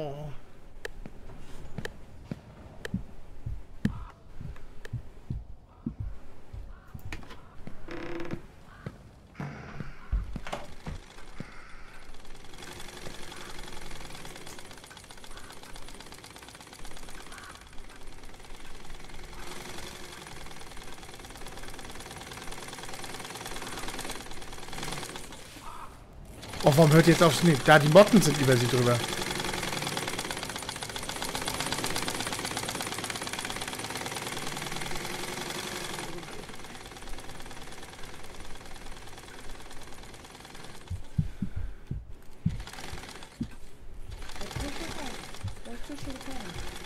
warum hört jetzt aufs Sneak? Da, die Motten sind über sie drüber.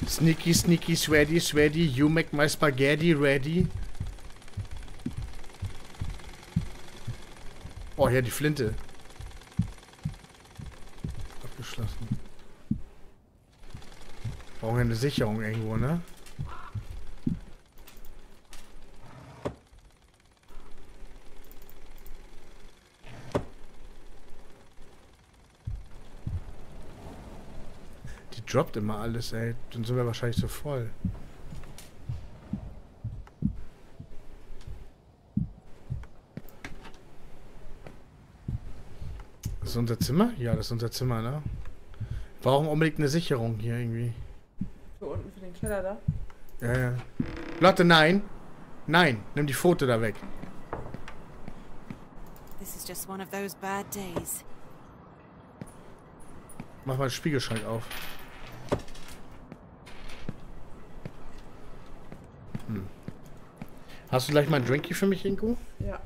Sneaky, sneaky, sweaty, sweaty, you make my spaghetti ready. Oh, ja, die Flinte. Abgeschlossen. Brauchen wir eine Sicherung irgendwo, ne? Die droppt immer alles, ey. Dann sind wir wahrscheinlich so voll. Das ist unser Zimmer? Ja, das ist unser Zimmer, ne? Wir brauchen unbedingt eine Sicherung hier irgendwie. Für unten für den Keller da. Ja, ja. Lotte, nein. Nein, nimm die Foto da weg. This is just one of those bad days. Mach mal den Spiegelschrank auf. Hm. Hast du gleich mal ein Drinky für mich, Ingo? Ja.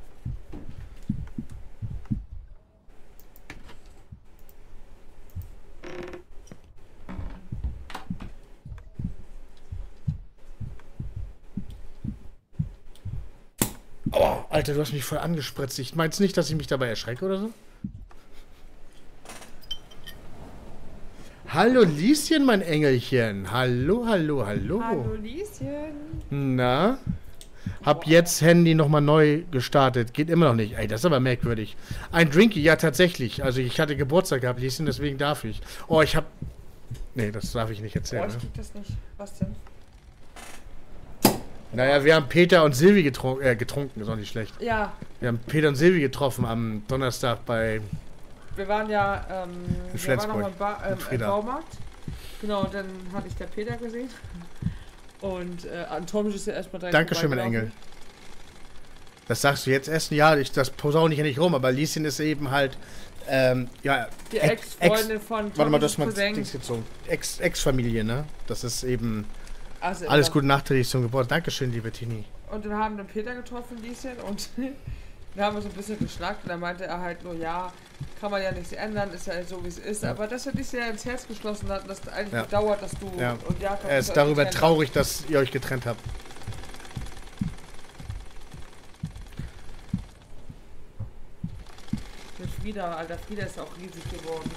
Alter, du hast mich voll angespritzt. Ich meinst nicht, dass ich mich dabei erschrecke oder so? Hallo Lieschen, mein Engelchen. Hallo, hallo, hallo. Hallo Lieschen. Na? Hab jetzt Handy nochmal neu gestartet. Geht immer noch nicht. Ey, das ist aber merkwürdig. Ein Drinky, ja tatsächlich. Also ich hatte Geburtstag gehabt, Lieschen, deswegen darf ich. Oh, ich hab... Nee, das darf ich nicht Oh, erzählen. ich Ne? krieg das nicht. Was denn? Naja, wir haben Peter und Silvi getrunken, äh, getrunken, ist auch nicht schlecht. Ja, Wir haben Peter und Silvi getroffen am Donnerstag bei... wir waren ja, ähm, In wir waren noch Flensburg. im, ba ähm. Baumarkt. Genau, dann hatte ich der Peter gesehen. Und äh, Antomisch ist ja erstmal direkt Dankeschön, mein. Engel. Das sagst du jetzt erst? Ja, ich, das posaune ich ja nicht rum, aber Lieschen ist eben halt, ähm, ja... Die Ex- Ex-Freundin Ex- von Warte mal, das ist Cousin. Dings gezogen. Ex- Ex-Familie, ne? Das ist eben... Also alles immer- Gute nachträglich zum Geburtstag. Dankeschön, liebe Tini. Und dann haben wir Peter getroffen, Lieschen, und wir haben uns ein bisschen geschnackt. Und dann meinte er halt nur, ja, kann man ja nichts ändern, ist ja so, wie es ist. Ja. Aber dass er dich sehr ins Herz geschlossen hat, dass eigentlich Ja. bedauert, dass du Ja. und Jakob Er ist darüber getrennt traurig, dass ihr euch getrennt habt. habt. Mit Frieda, Alter, Frieda ist auch riesig geworden.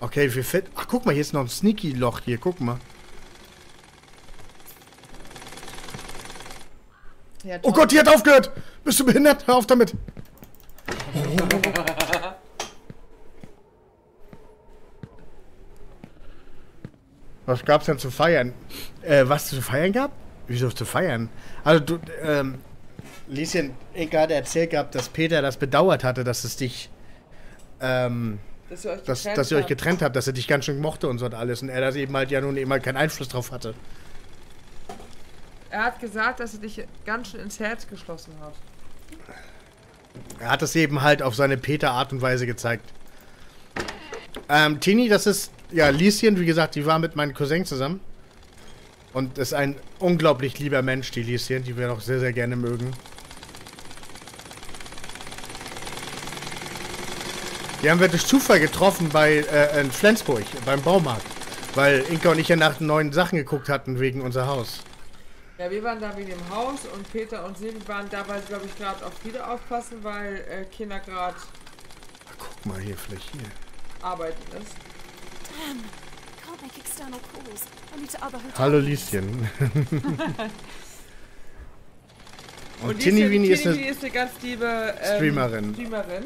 Okay, wir fit. Ach, guck mal, hier ist noch ein Sneaky-Loch hier. Guck mal. Ja, Oh. Gott, die hat aufgehört! Bist du behindert? Hör auf damit! Was gab's denn zu feiern? Äh, was zu feiern gab? Wieso zu feiern? Also du, ähm, Lieschen, Inka hat erzählt gehabt, dass Peter das bedauert hatte, dass es dich, ähm, Dass ihr euch dass, getrennt dass ihr euch habt. getrennt habt, dass er dich ganz schön mochte und so und alles und er das eben halt ja nun eben halt keinen Einfluss drauf hatte. Er hat gesagt, dass er dich ganz schön ins Herz geschlossen hat. Er hat es eben halt auf seine Peter-Art und Weise gezeigt. Ähm, Tini, das ist, ja, Lieschen, wie gesagt, die war mit meinem Cousin zusammen. Und ist ein unglaublich lieber Mensch, die Lieschen, die wir auch sehr, sehr gerne mögen. Die haben wir durch Zufall getroffen bei äh, in Flensburg, beim Baumarkt. Weil Inka und ich ja nach neuen Sachen geguckt hatten wegen unser Haus. Ja, wir waren da wegen dem Haus und Peter und Silvi waren dabei, glaube ich, gerade auf wieder aufpassen, weil äh, Kinder gerade Guck mal hier, vielleicht hier. arbeiten ist. Damn. Can't make external calls. I need to other hotel. Hallo Lieschen. und die Tini ist, ist eine ganz liebe ähm, Streamerin. Streamerin.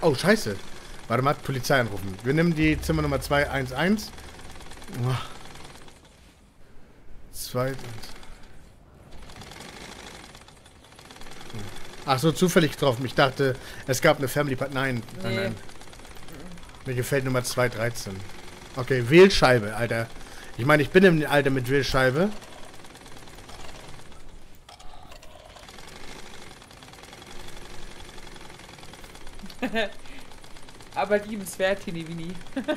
Oh, scheiße. Warte mal, Polizei anrufen. Wir nehmen die Zimmer Nummer 211. Uah. Zwei. Ach so, zufällig getroffen. Ich dachte, es gab eine Family Party. Nein, nein, nein. Mir gefällt Nummer 213. Okay, Wählscheibe, Alter. Ich meine, ich bin im Alter mit Wählscheibe. Aber liebenswert, Tini Wini.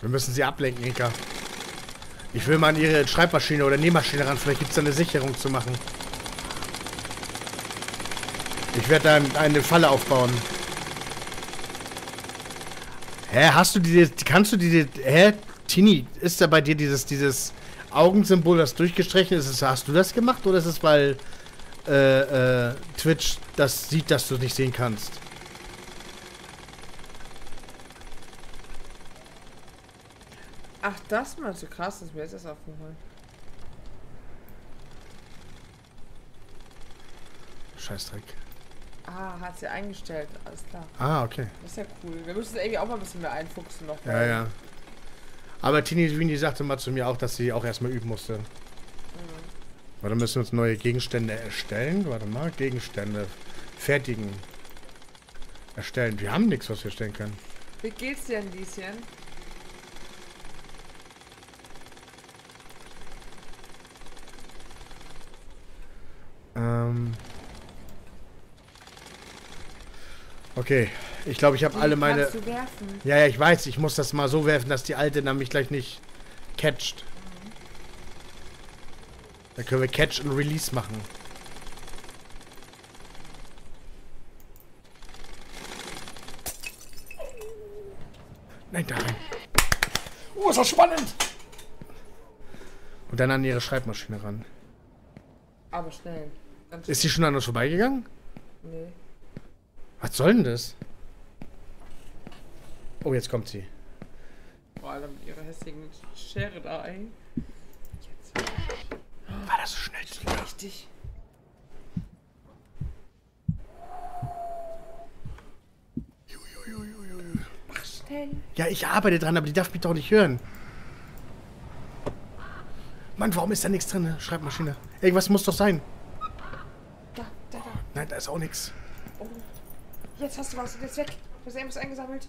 Wir müssen sie ablenken, Inka. Ich will mal an ihre Schreibmaschine oder Nähmaschine ran. Vielleicht gibt es da eine Sicherung zu machen. Ich werde da ein- eine Falle aufbauen. Hä, hast du diese, kannst du diese, hä, Tini, ist da bei dir dieses, dieses Augensymbol, das durchgestrichen ist? Ist- Hast du das gemacht oder ist es, weil äh, äh, Twitch das sieht, dass du es nicht sehen kannst? Ach, das meinst du krass, das ist mir jetzt erst aufgefallen. Scheißdreck. Ah, hat sie eingestellt, alles klar. Ah, okay. Das ist ja cool. Wir müssen es irgendwie auch mal ein bisschen mehr einfuchsen noch. Ja, ja. Aber Tini Wini sagte mal zu mir auch, dass sie auch erstmal üben musste. Warte, müssen wir uns neue Gegenstände erstellen? Warte mal, Gegenstände fertigen. Erstellen. Wir haben nichts, was wir stellen können. Wie geht's dir, Lieschen? Ähm. Okay, ich glaube, ich habe Die alle meine. du werfen. Ja, ja, ich weiß, ich muss das mal so werfen, dass die alte dann mich gleich nicht catcht. Dann können wir Catch und Release machen. Nein, da rein. Oh, ist das spannend! Und dann an ihre Schreibmaschine ran. Aber schnell. Ist sie schon an uns vorbeigegangen? Nee. Was soll denn das? Oh, jetzt kommt sie. Vor allem mit ihrer hässlichen Schere da, ey. War das so schnell? Richtig. Mach schnell. Ja, ich arbeite dran, aber die darf mich doch nicht hören. Mann, warum ist da nichts drin? Schreibmaschine. Irgendwas muss doch sein. Da, da, da. Nein, da ist auch nichts. Oh. Jetzt hast du was. Jetzt weg. Du hast irgendwas eingesammelt.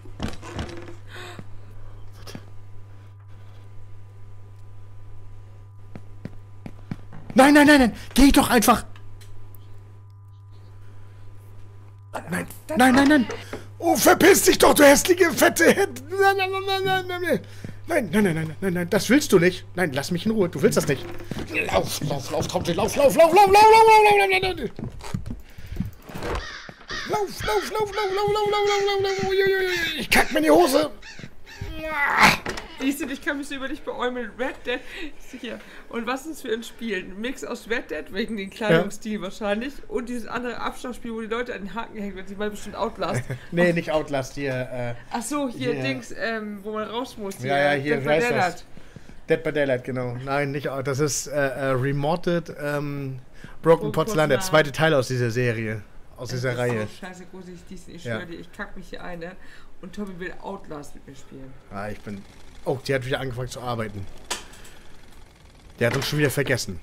Nein, nein, nein, nein. Geh doch einfach. Nein, nein, nein, nein. Oh, verpiss dich doch, du hässliche, fette Hände. Nein, nein, nein, nein, nein, nein, nein. Nein, nein, nein, nein, nein, das willst du nicht. Nein, lass mich in Ruhe, du willst das nicht. Lauf, lauf, lauf, Traumschild, lauf, lauf, lauf, lauf, lauf, lauf, lauf, lauf, lauf, lauf. Lauf, lauf, lauf, lauf, lauf, lauf, lauf, lauf, lauf, lauf, uiuiui, ich kack mir in die Hose. Siehst du, ich kann mich so über dich beäumeln. Red Dead hier. Und was ist für ein Spiel? Ein Mix aus Red Dead, wegen den Kleidungsstil wahrscheinlich, und dieses andere Abschlagspiel, wo die Leute an den Haken hängen, wenn sie mal bestimmt Outlast. Nee, nicht Outlast, hier, äh, Ach so, hier Hier. Dings, ähm, wo man raus muss. Ja, ja, hier, Dead by Daylight. Dead by Daylight, genau. Nein, nicht, das ist äh, äh, Remoted ähm, Broken Broken Porzellan, der zweite Teil aus dieser Serie, aus Das dieser ist Reihe. So scheiße gruselig, diesen, ich Ja. schwöre dir, ich kack mich hier ein, ne? Und Tommy will Outlast mit mir spielen. Ah, ich bin. Oh, die hat wieder angefangen zu arbeiten. Der hat uns schon wieder vergessen.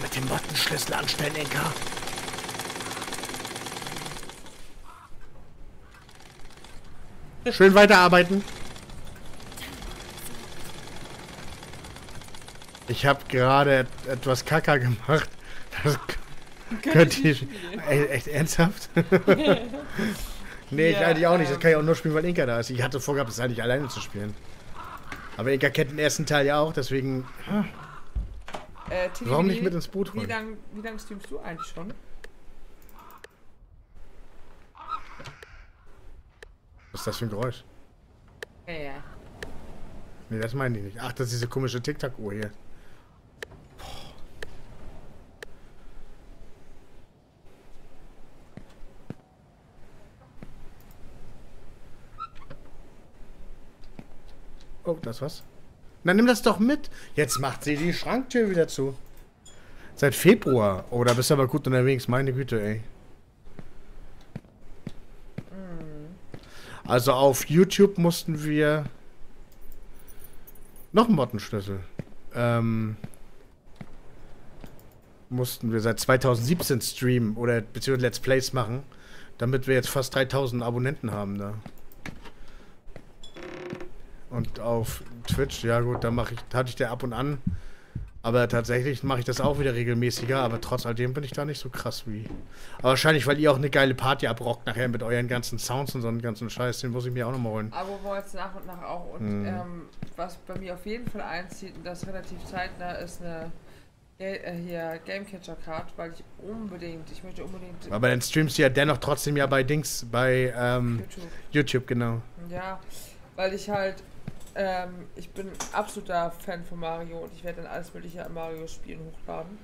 mit dem Mottenschlüssel anstellen, Inka. Schön weiterarbeiten. Ich habe gerade et etwas Kacker gemacht. Das könnte ich. Ey, echt ernsthaft? nee, ich Ja, eigentlich auch nicht. Das kann ich auch nur spielen, weil Inka da ist. Ich hatte vorgehabt, das eigentlich alleine zu spielen. Aber Inka kennt den ersten Teil ja auch, deswegen. Äh, Tilly, Warum nicht mit ins Boot Wie holen? lange wie lang streamst du eigentlich schon? Was ist das für ein Geräusch? Ja, ja. Nee, das meine ich nicht. Ach, das ist diese komische Tic-Tac-Uhr hier. Oh, das was? Na, nimm das doch mit. Jetzt macht sie die Schranktür wieder zu. Seit Februar. Oh, da bist du aber gut unterwegs. Meine Güte, ey. Also auf YouTube mussten wir noch einen Mottenschlüssel. Ähm, mussten wir seit 2017 streamen oder beziehungsweise Let's Plays machen, damit wir jetzt fast 3000 Abonnenten haben da. Und auf Twitch, ja gut, da mache ich, hatte ich der ab und an. Aber tatsächlich mache ich das auch wieder regelmäßiger, aber trotz alledem bin ich da nicht so krass wie. Aber wahrscheinlich, weil ihr auch eine geile Party abrockt nachher mit euren ganzen Sounds und so einen ganzen Scheiß, den muss ich mir auch nochmal holen. Aber wo jetzt nach und nach auch. Und Hm. ähm, was bei mir auf jeden Fall einzieht, und das relativ zeitnah, ist eine äh, hier Gamecatcher Card, weil ich unbedingt, ich möchte unbedingt. Aber dann streamst du ja dennoch trotzdem ja bei Dings, bei ähm, YouTube. YouTube, genau. Ja, weil ich halt, ähm, ich bin absoluter Fan von Mario und ich werde dann alles mögliche an Mario-Spielen hochladen.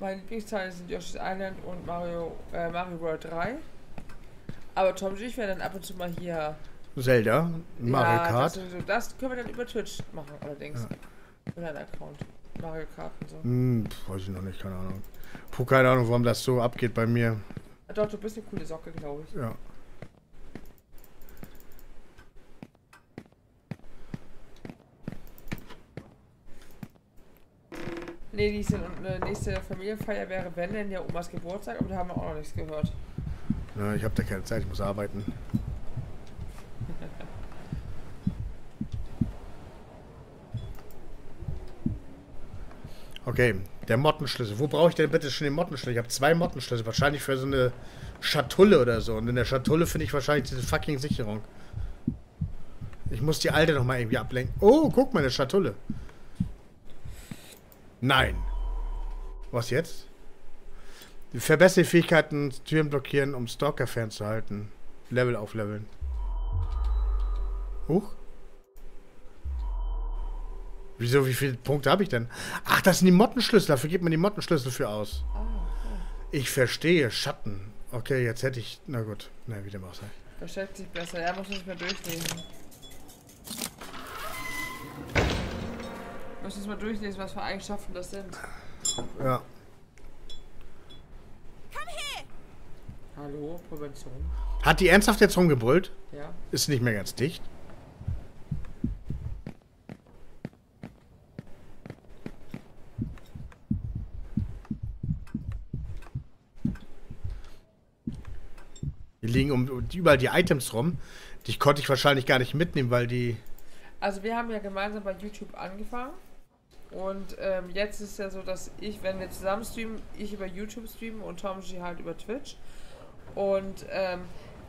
Meine Lieblingsteile sind Yoshi's Island und Mario, äh, Mario World 3. Aber Tom und ich werden dann ab und zu mal hier. Zelda, Mario ja, Kart. Das, das können wir dann über Twitch machen, allerdings. Über deinen Account. Mario Kart und so. Hm, weiß ich noch nicht, keine Ahnung. Puh, keine Ahnung, warum das so abgeht bei mir. Doch, du bist eine coole Socke, glaube ich. Ja. Nee, nächste, äh, nächste Familienfeier wäre, wenn denn ja Omas Geburtstag, aber da haben wir auch noch nichts gehört. ja. Ich habe da keine Zeit, ich muss arbeiten. Okay, der Mottenschlüssel. Wo brauche ich denn bitte schon den Mottenschlüssel? Ich habe zwei Mottenschlüssel. Wahrscheinlich für so eine Schatulle oder so. Und in der Schatulle finde ich wahrscheinlich diese fucking Sicherung. Ich muss die alte noch mal irgendwie ablenken. Oh, guck mal, eine Schatulle. Nein. Was jetzt? Verbessere die Fähigkeiten, Türen blockieren, um Stalker fernzuhalten. Level aufleveln. Huch. Wieso, wie viele Punkte habe ich denn? Ach, das sind die Mottenschlüssel. Dafür gibt man die Mottenschlüssel für aus. Ich verstehe. Schatten. Okay, jetzt hätte ich... Na gut. Na, wie dem auch sei. Versteckt sich besser. Er muss nicht mehr durchlesen. Ich muss jetzt mal durchlesen, was für Eigenschaften das sind. Ja. Hallo, Prävention. Hat die ernsthaft jetzt rumgebrüllt? Ja. Ist nicht mehr ganz dicht. Hier liegen um, um überall die Items rum. Die konnte ich wahrscheinlich gar nicht mitnehmen, weil die. Also wir haben ja gemeinsam bei YouTube angefangen. Und ähm, jetzt ist ja so, dass ich, wenn wir zusammen streamen, ich über YouTube streame und Tomji halt über Twitch. Und ähm,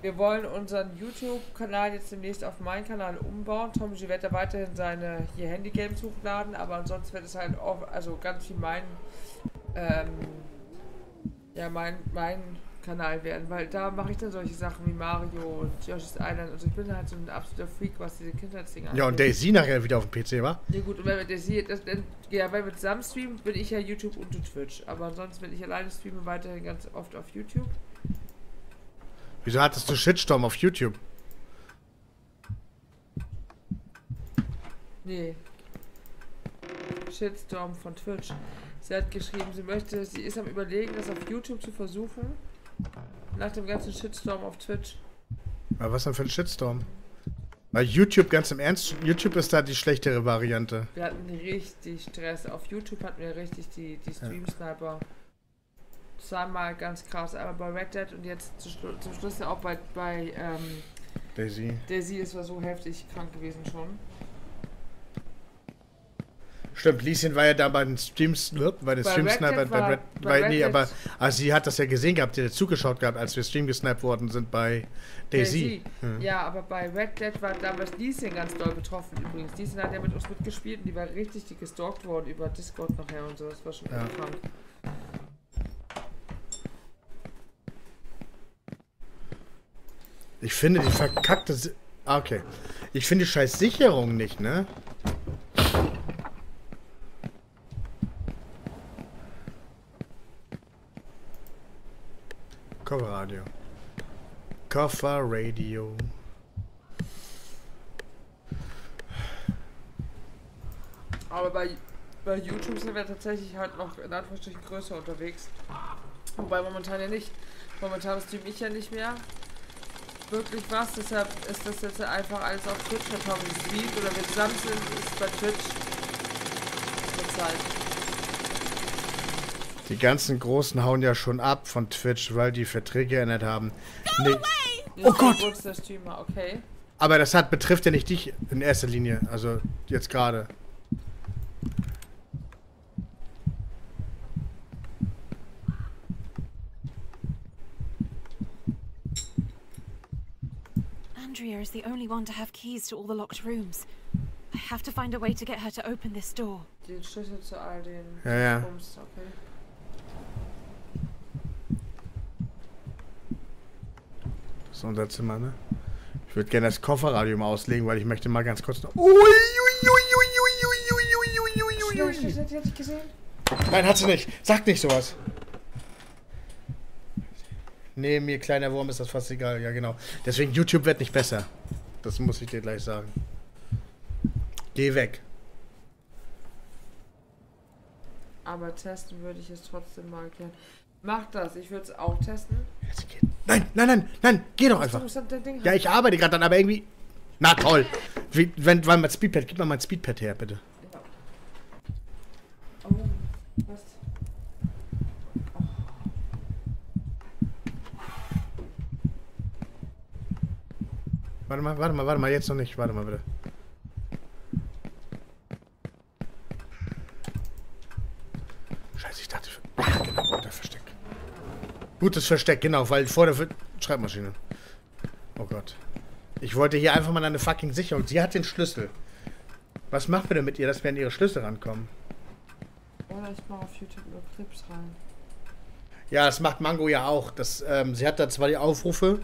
wir wollen unseren YouTube-Kanal jetzt demnächst auf meinen Kanal umbauen. Tomji wird da weiterhin seine hier Handy-Games hochladen, aber ansonsten wird es halt auch, also ganz viel mein, ähm, ja, mein, mein Kanal werden, weil da mache ich dann solche Sachen wie Mario und Yoshi's Island. Also ich bin halt so ein absoluter Freak, was diese Kindheitsdinger Ja, und Daisy nachher wieder auf dem PC war. ja gut, und wenn wir hier, das, dann, ja, wenn wir zusammen streamen, bin ich ja YouTube und Twitch. Aber ansonsten, wenn ich alleine streame, weiterhin ganz oft auf YouTube. Wieso hattest du Shitstorm auf YouTube? Nee. Shitstorm von Twitch. Sie hat geschrieben, sie möchte, sie ist am überlegen, das auf YouTube zu versuchen. Nach dem ganzen Shitstorm auf Twitch. Aber was denn für ein Shitstorm? Bei YouTube, ganz im Ernst, YouTube ist da die schlechtere Variante. Wir hatten richtig Stress. Auf YouTube hatten wir richtig die, die Stream-Sniper. Zweimal ganz krass. Einmal bei Red Dead und jetzt zu Schlu- zum Schluss ja auch bei, bei ähm, Daisy. Daisy. Es war so heftig krank gewesen schon. Stimmt, Lieschen war ja da bei den Streams, ne, bei den Bei Stream bei, Red, bei bei, nee, aber also sie hat das ja gesehen gehabt, die hat zugeschaut gehabt, als wir Stream gesniped worden sind bei Daisy. Hm. Ja, aber bei Red Dead war damals Lieschen ganz doll betroffen übrigens. Lieschen hat ja mit uns mitgespielt und die war richtig die gestalkt worden über Discord nachher und so. Das war schon Ja. krank. Ich finde die verkackte. Si ah, okay. Ich finde die scheiß Sicherung nicht, ne? Kofferradio. Kofferradio. Aber bei, bei YouTube sind wir tatsächlich halt noch in Anführungsstrichen größer unterwegs. Wobei momentan ja nicht. Momentan stream ich ja nicht mehr wirklich was, deshalb ist das jetzt einfach alles auf Twitch. Wenn Tommy oder wir zusammen sind, ist bei Twitch mit Zeit. Die ganzen Großen hauen ja schon ab von Twitch, weil die Verträge geändert haben. Nee. Oh Gott! Okay. Aber das hat, betrifft ja nicht dich in erster Linie. Also jetzt gerade. Andrea is the only one to have keys to all the locked rooms. I have to find a way to get her to open this door. Den Schlüssel zu all den Ja, ja. Bums, okay. Das ist unser Zimmer, ne? Ich würde gerne das Kofferradio mal auslegen, weil ich möchte mal ganz kurz noch. Ui, ui, ui, ui, ui, ui, ui, ui, ui, ui, ui, ui. Schnell, schnell, schnell, gesehen? Nein, hat sie nicht. Sag nicht sowas. Nee, mir kleiner Wurm ist das fast egal. Ja, genau. Deswegen, YouTube wird nicht besser. Das muss ich dir gleich sagen. Geh weg. Aber testen würde ich es trotzdem mal gerne. Mach das, ich würde es auch testen. Nein, nein, nein, nein, geh doch einfach. Ja, ich arbeite gerade dann, aber irgendwie. Na toll. Wie, wenn, wenn mein Speedpad, gib mal mein Speedpad her, bitte. Oh, was? Warte mal, warte mal, warte mal, jetzt noch nicht. Warte mal bitte. Scheiße, ich dachte. Ah, genau, guter Versteck. Gutes Versteck, genau, weil vor der Schreibmaschine. Oh Gott. Ich wollte hier einfach mal eine fucking Sicherung. Sie hat den Schlüssel. Was machen wir denn mit ihr, dass wir an ihre Schlüssel rankommen? Oder ich mache auf YouTube nur Clips rein. Ja, das macht Mango ja auch. Das, ähm, sie hat da zwar die Aufrufe,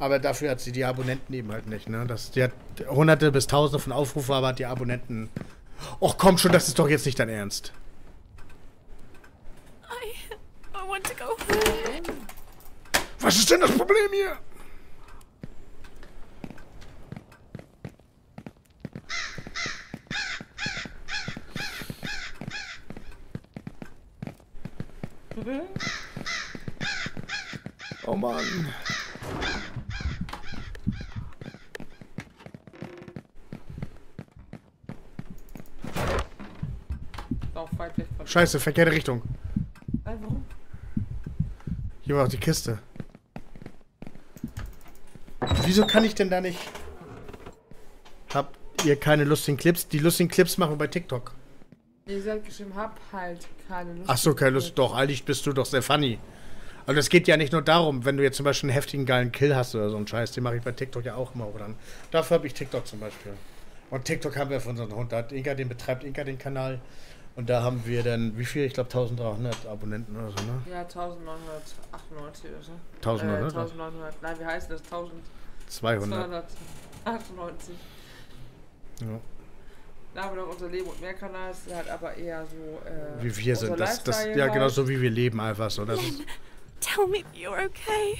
aber dafür hat sie die Abonnenten eben halt nicht. Ne? Das, die hat hunderte bis tausende von Aufrufen, aber hat die Abonnenten. Och komm schon, das ist doch jetzt nicht dein Ernst. I, I want to go home. Was ist denn das Problem hier? Oh Mann. Scheiße, verkehrte Richtung. Äh, warum? Hier war auch die Kiste. Wieso kann ich denn da nicht... Habt ihr keine lustigen Clips? Die lustigen Clips machen wir bei TikTok. Ihr seid geschrieben, hab halt keine Lust. Ach so, keine Lust. Doch, eigentlich bist du doch sehr funny. Also es geht ja nicht nur darum, wenn du jetzt zum Beispiel einen heftigen, geilen Kill hast oder so einen Scheiß, den mache ich bei TikTok ja auch immer. Oder? Dafür habe ich TikTok zum Beispiel. Und TikTok haben wir von unseren Hund. Da hat Inka, den betreibt Inka den Kanal. Und da haben wir dann, wie viel? Ich glaube 1300 Abonnenten oder so, ne? Ja, 1998 oder so. 1900, äh, ne? 1900. Nein, wie heißt das? 200. 298. Ja. Da haben wir noch unser Leben und mehr Kanal. ist halt aber eher so. Äh, Wie wir sind. Das, das, ja, halt. genau so wie wir leben einfach so. Das ist, Tell me you're okay.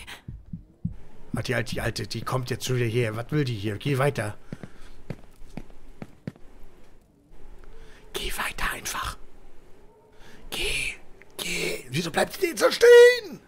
Ach, die, alte, die alte, die kommt jetzt schon wieder her. Was will die hier? Geh weiter. Geh weiter einfach. Geh, geh. Wieso bleibt die denn so stehen?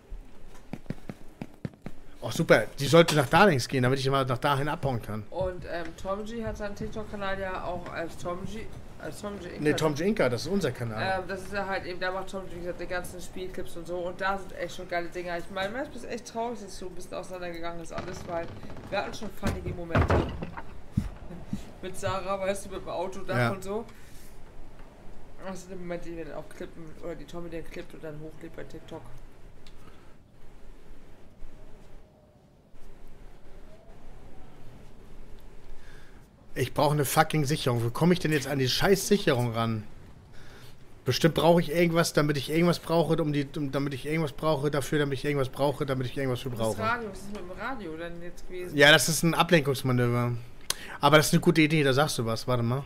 Ach super, die sollte nach da links gehen, damit ich immer nach dahin abhauen kann. Und ähm, Tomji hat seinen TikTok-Kanal ja auch als Tomji. Als Tomji Inka. Ne, Tom Inka, das ist unser Kanal. Ähm, das ist ja halt eben, da macht Tomji, wie gesagt, die ganzen Spielclips und so. Und da sind echt schon geile Dinger. Ich meine, manchmal ist es echt traurig, dass so ein bisschen auseinandergegangen ist alles, weil wir hatten schon funnige Momente. mit Sarah, weißt du, mit dem Autodach Ja. und so. Das sind die Momente, die dann auch klippen, oder die Tommy dann klippt und dann hochlädt bei TikTok. Ich brauche eine fucking Sicherung. Wo komme ich denn jetzt an die scheiß Sicherung ran? Bestimmt brauche ich irgendwas, damit ich irgendwas brauche, um die, um, damit ich irgendwas brauche dafür, damit ich irgendwas brauche, damit ich irgendwas für Das brauche. Radio, was ist mit dem Radio dann jetzt gewesen? Ja, das ist ein Ablenkungsmanöver. Aber das ist eine gute Idee, da sagst du was. Warte mal.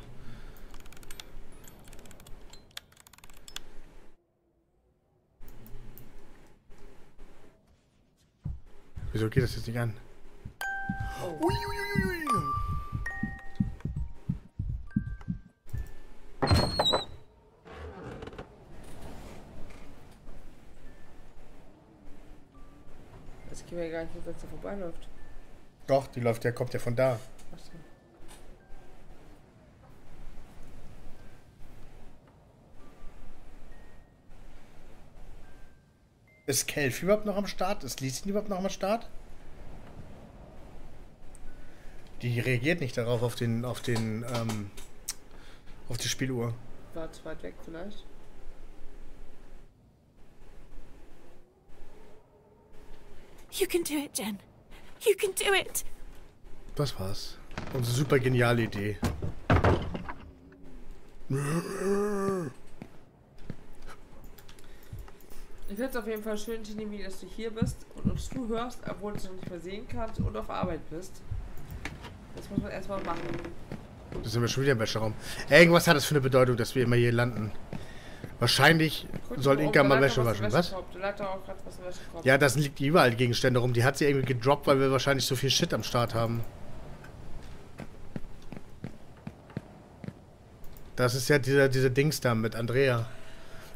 Wieso geht das jetzt nicht an? Das geht mir gar nicht, wenn es da vorbeiläuft. Doch, die läuft ja, kommt ja von da. Achso. Ist Kelf überhaupt noch am Start? Ist Lieschen überhaupt noch am Start? Die reagiert nicht darauf, auf den, auf den, ähm, auf die Spieluhr. War zu weit weg vielleicht. You can do it, Jen. You can do it. Das war's. Unsere super geniale Idee. Ich finde es auf jeden Fall schön, Tini, dass du hier bist und uns zuhörst, obwohl du es noch nicht mehr sehen kannst und auf Arbeit bist. Das muss man erstmal machen. Da sind wir schon wieder im Wäscheraum. Irgendwas hat das für eine Bedeutung, dass wir immer hier landen. Wahrscheinlich Guck soll mal, Inka mal Wäsche waschen. Was? Ja, das liegt überall Gegenstände rum. Die hat sie irgendwie gedroppt, weil wir wahrscheinlich so viel Shit am Start haben. Das ist ja dieser, diese Dings da mit Andrea.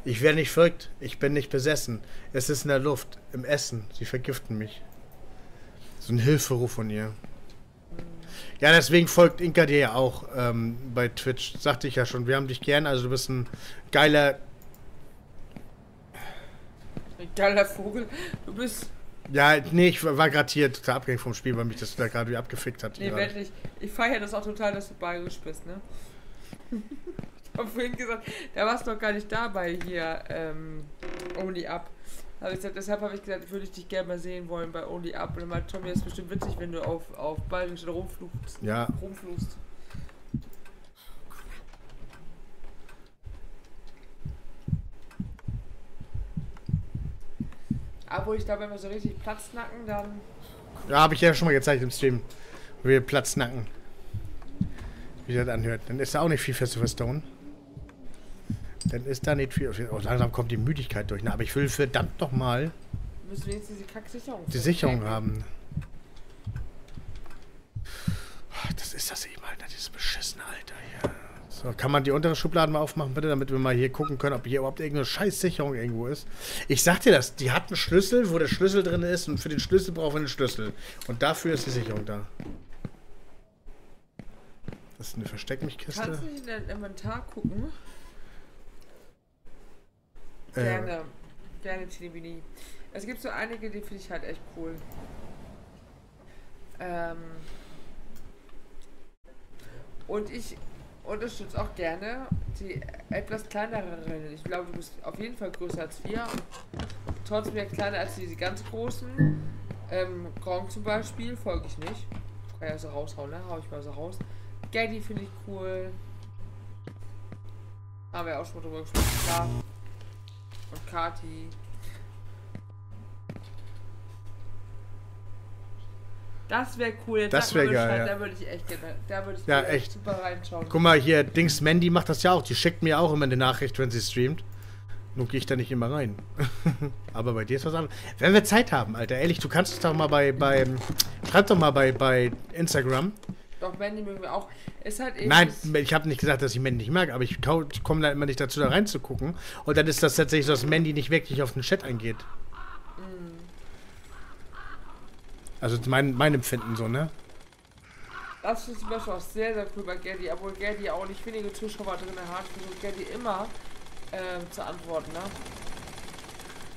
Ich werde nicht verrückt. Ich bin nicht besessen. Es ist in der Luft. Im Essen. Sie vergiften mich. So ein Hilferuf von ihr. Ja, deswegen folgt Inka dir ja auch ähm, bei Twitch. Sagte ich ja schon. Wir haben dich gern. Also du bist ein geiler... Ein geiler Vogel. Du bist. Ja, nee, ich war gerade hier total abgängig vom Spiel, weil mich das da gerade wieder abgefickt hat. Nee, wirklich. Ich feiere das auch total, dass du bayerisch bist, ne? Ich hab vorhin gesagt, da warst du doch gar nicht dabei hier, ähm, Only Up. Hab ich gesagt, deshalb habe ich gesagt, würde ich dich gerne mal sehen wollen bei Only Up. Und dann meinte Tommy, das ist bestimmt witzig, wenn du auf, auf bayerisch rumflugst. Ja. Rumflugst. Aber ich glaube, wenn wir so richtig Platz nacken, dann. Ja, habe ich ja schon mal gezeigt im Stream. Wo wir Platz nacken. Wie das anhört. Dann ist da auch nicht viel für Silver Stone. Dann ist da nicht viel. Oh, langsam kommt die Müdigkeit durch. Ne? Aber ich will verdammt noch mal Wir müssen wenigstens diese Kacksicherung. die Sicherung haben. Ah, Das ist das eben, Alter. Dieses beschissene Alter hier. So, kann man die untere Schublade mal aufmachen, bitte, damit wir mal hier gucken können, ob hier überhaupt irgendeine Scheißsicherung irgendwo ist. Ich sag dir das, die hat einen Schlüssel, wo der Schlüssel drin ist und für den Schlüssel brauchen wir einen Schlüssel. Und dafür ist die Sicherung da. Das ist eine Versteckmichkiste. Kannst du nicht in dein Inventar gucken? Gerne. Gerne, Chilibini. Es gibt so einige, die finde ich halt echt cool. Ähm. Und ich unterstütze auch gerne die etwas kleineren. Ich glaube, du bist auf jeden Fall größer als wir. Trotzdem ja kleiner als die, die ganz großen. Ähm, Gronk zum Beispiel folge ich nicht. Kann ja so raushauen, ne? Hau ich mal so raus. Gaddy finde ich cool. Haben wir auch schon mal drüber gesprochen. Klar. Und Kati. Das wäre cool. Jetzt Das sag mal wär geil, ja. Da würde ich echt gerne. Da würde ich Ja, echt. super reinschauen. Guck mal hier, Dings Mandy macht das ja auch. Die schickt mir auch immer eine Nachricht, wenn sie streamt. Nur gehe ich da nicht immer rein. Aber bei dir ist was anderes. Wenn wir Zeit haben, Alter, ehrlich, du kannst es doch mal bei, bei schreib doch mal bei, bei Instagram. Doch, Mandy mögen wir auch. Ist halt eben. Nein, ich habe nicht gesagt, dass ich Mandy nicht mag, aber ich komme da immer nicht dazu, da reinzugucken. Und dann ist das tatsächlich so, dass Mandy nicht wirklich auf den Chat eingeht. Mm. Also mein, mein Empfinden so, ne? Das ist zum Beispiel auch sehr, sehr cool bei Gaddy, obwohl Gaddy auch nicht wenige Zuschauer drin hat, versucht Gaddy immer ähm, zu antworten, ne?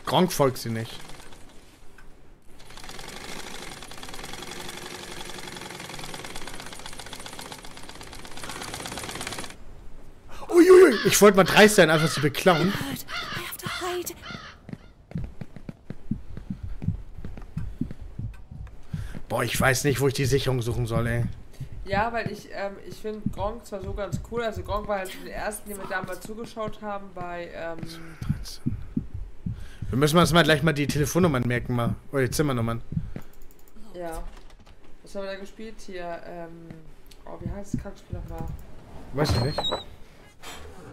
Gronk folgt sie nicht. Uiuiui, ich wollte mal dreist sein, einfach zu beklauen. Boah, ich weiß nicht, wo ich die Sicherung suchen soll, ey. Ja, weil ich, ähm, ich finde Gronk zwar so ganz cool, also Gronk war halt den ersten, den wir damals zugeschaut haben bei, ähm, Wir müssen uns mal gleich mal die Telefonnummern merken, mal. Oder die Zimmernummern. ja. Was haben wir da gespielt hier? Ähm, oh, wie heißt das Kackspiel nochmal? Weiß ich nicht.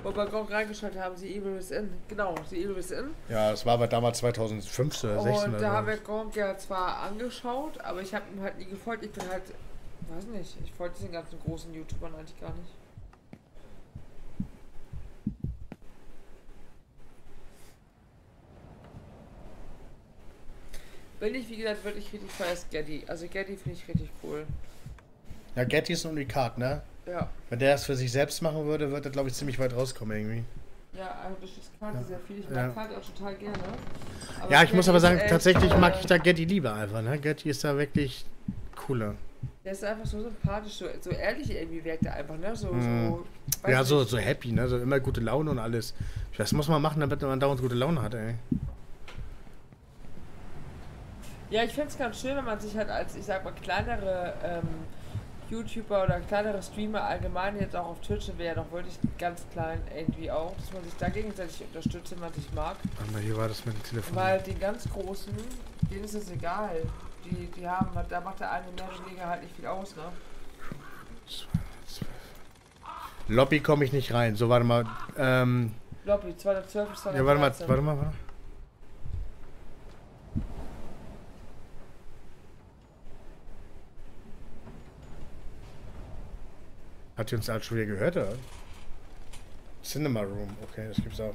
Wo wir Gronk reingeschaltet haben, The Evil Within. Genau, The Evil Within. Ja, das war aber damals 2015 oder 16 Und da haben wir Gronk ja zwar angeschaut, aber ich habe ihm halt nie gefolgt. Ich bin halt, weiß nicht, ich folge diesen ganzen großen YouTubern eigentlich gar nicht. Bin ich, wie gesagt, wirklich richtig feier Gaddy. Also Gaddy finde ich richtig cool. Ja, Getty ist ein Unikat, ne? Ja. Wenn der das für sich selbst machen würde, würde er, glaube ich, ziemlich weit rauskommen irgendwie. Ja, also das ist Kati Ja. sehr viel. Ich mag Ja. Kati auch total gerne. Aber ja, ich muss Gaddy aber sagen, tatsächlich äh, mag ich da Getty lieber einfach, ne? Getty ist da wirklich cooler. Der ist einfach so sympathisch, so, so ehrlich irgendwie wirkt er einfach, ne? So, Mhm. so weiß Ja, so, so happy, ne? So immer gute Laune und alles. Das muss man machen, damit man dauernd gute Laune hat, ey. Ja, ich finde es ganz schön, wenn man sich halt als, ich sag mal, kleinere ähm, YouTuber oder kleinere Streamer allgemein jetzt auch auf Twitch ja noch wirklich ganz klein irgendwie auch, dass man sich da gegenseitig unterstützt, wenn man sich mag. Mal, hier war das mit dem Telefon. Weil die ganz Großen, denen ist es egal. Die, die haben, da macht der eine weniger halt nicht viel aus, ne? Lobby komme ich nicht rein. So, warte mal. Ähm, Lobby, 212 bis 213. ja, warte mal, warte mal, warte. Hat die uns alles schon wieder gehört, oder? Cinema Room, okay, das gibt's auch.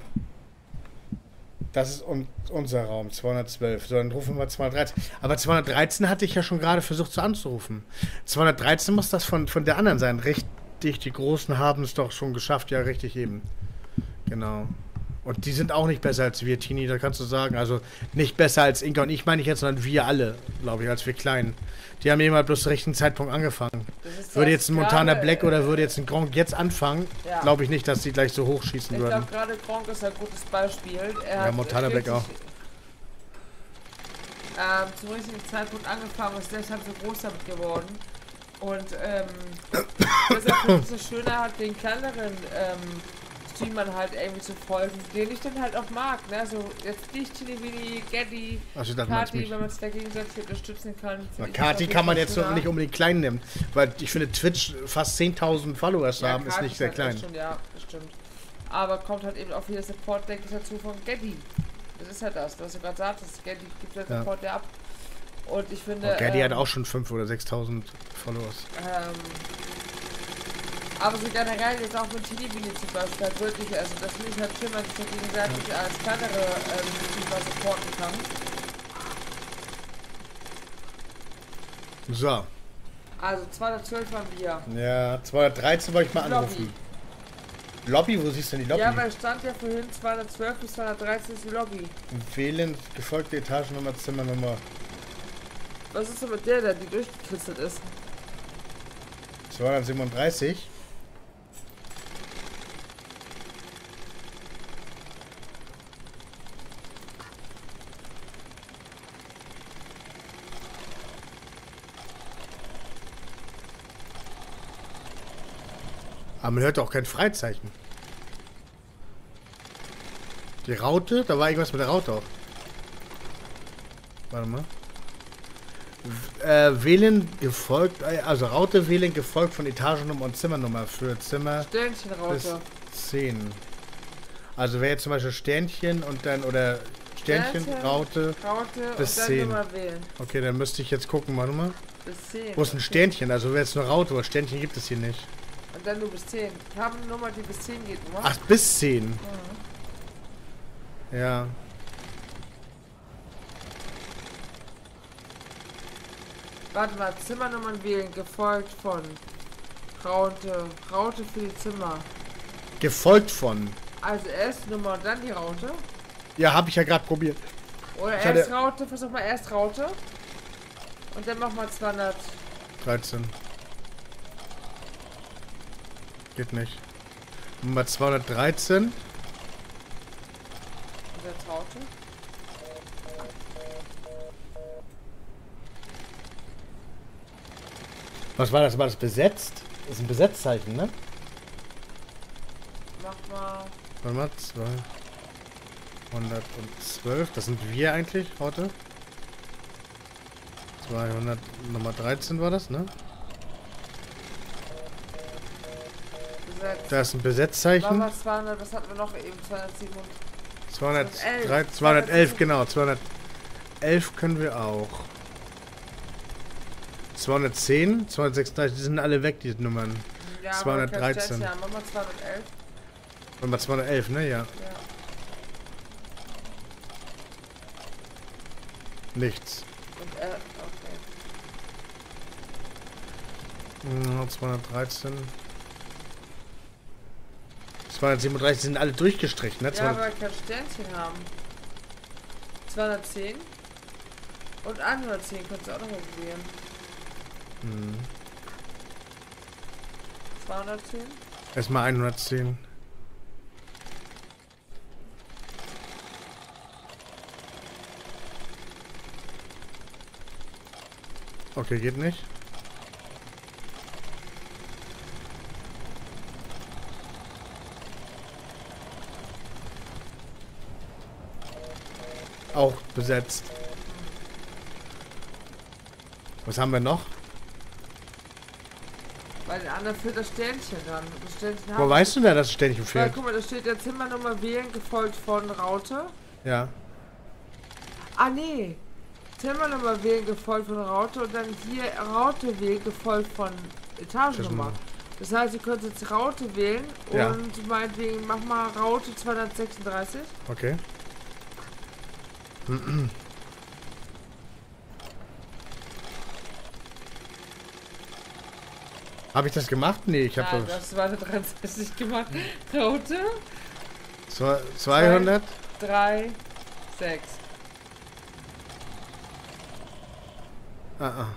Das ist un unser Raum, 212. So, dann rufen wir 213. Aber 213 hatte ich ja schon gerade versucht zu anzurufen. 213 muss das von, von der anderen sein. Richtig, die Großen haben es doch schon geschafft, ja, richtig eben. Genau. Und die sind auch nicht besser als wir, Tini, da kannst du sagen. Also nicht besser als Inka und ich meine ich jetzt, sondern wir alle, glaube ich, als wir Kleinen. Die haben eben halt bloß zum richtigen Zeitpunkt angefangen. ist Würde jetzt ein Montana Black oder würde jetzt ein Gronk jetzt anfangen, Ja. glaube ich nicht, dass die gleich so hochschießen Ich würden. glaube, gerade Gronk ist ein gutes Beispiel. Er Ja, hat Montana Black auch. Ähm, zum richtigen Zeitpunkt angefangen und ist deshalb so groß damit geworden. Und ähm, deshalb ich es so schöner, halt den kleineren ähm, Streamern halt irgendwie zu folgen, den ich dann halt auch mag. Ne? So jetzt ich dachte, du meinst Kati, wenn man sich da gegenseitig unterstützen kann. Na, Kati kann man jetzt noch nicht unbedingt klein nehmen, weil ich finde Twitch fast 10.000 Follower zu haben, ist Kati nicht sehr halt klein. Schon, ja, stimmt. Aber kommt halt eben auch wieder Support, denke ich, dazu von Gaddy. Das ist halt das, was du gerade sagtest. Gaddy gibt ja Ja. Support ja ab. Und ich finde. Oh, Gaddy ähm, hat auch schon 5.000 oder 6.000 Followers. Ähm, aber so generell jetzt auch mit Tilibini zum Beispiel halt wirklich, also das finde ich halt schön, wenn ich da gegenseitig als kleinere ähm, YouTuber supporten kann. So. Also 212 waren wir. Ja, 213 wollte ich mal Lobby. anrufen. Lobby, wo siehst du denn die Lobby? Ja, weil stand ja vorhin 212 bis 213 ist die Lobby. Wählen, gefolgte Etagennummer, Zimmernummer. Was ist denn mit der da, die durchgekritzelt ist? 237. Aber man hört auch kein Freizeichen. Die Raute, da war irgendwas mit der Raute auch. Warte mal. Äh, wählen gefolgt, äh, also Raute wählen gefolgt von Etagennummer und Zimmernummer für Zimmer Sternchenraute. bis 10. Also wäre jetzt zum Beispiel Sternchen und dann, oder Sternchen, Sternchen, Raute, Raute bis und dann 10. Nummer wählen. Okay, dann müsste ich jetzt gucken, warte mal. Bis 10. Wo ist ein Sternchen? Also wäre jetzt nur Raute, aber Sternchen gibt es hier nicht. Und dann nur bis 10. Wir haben eine Nummer, die bis 10 geht, oder? Ach, bis 10. Mhm. Ja. Warte mal, Zimmernummern wählen, gefolgt von Raute. Raute für die Zimmer. Gefolgt von. Also erst Nummer und dann die Raute. Ja, habe ich ja gerade probiert. Oder Ich erst hatte- Raute, versuch mal erst Raute. Und dann mach mal 200. 13. Geht nicht. Nummer 213. Und jetzt Raute. Was war das? War das besetzt? Das ist ein Besetzzeichen, ne? Mach mal. Warte mal, 212. Das sind wir eigentlich heute. 200, Nummer 13 war das, ne? Da ist ein Besetzzeichen. mal 200, was hatten wir noch eben? 207. 203, 211, genau. 211 können wir auch. 210, 236, die sind alle weg, diese Nummern. Ja, aber kein 213. Stress, Ja, mach mal 211. Nummer 211, ne? Ja. Ja. Nichts. Und äh, okay. Ja, 213. 237 sind alle durchgestrichen, ne? Ja, 200 weil wir kein Sternchen haben. 210. Und 110 kannst du auch noch probieren. Hm. 210. Erstmal 110. Okay, geht nicht. Auch besetzt. Was haben wir noch? Bei den anderen fehlt das Sternchen dran. Das Sternchen Wo weißt du denn, dass das Weil, fehlt? guck mal, da steht ja Zimmernummer wählen, gefolgt von Raute. Ja. Ah, nee. Zimmernummer wählen, gefolgt von Raute. Und dann hier Raute wählen, gefolgt von. Etagennummer. Das heißt, ihr könnt jetzt Raute wählen Ja. und meinetwegen mach mal Raute 236. Okay. Habe ich das gemacht? Nee, ich Ja, habe das war eine 63 gemacht. Raute so 200. 3, 6. Ah, ah.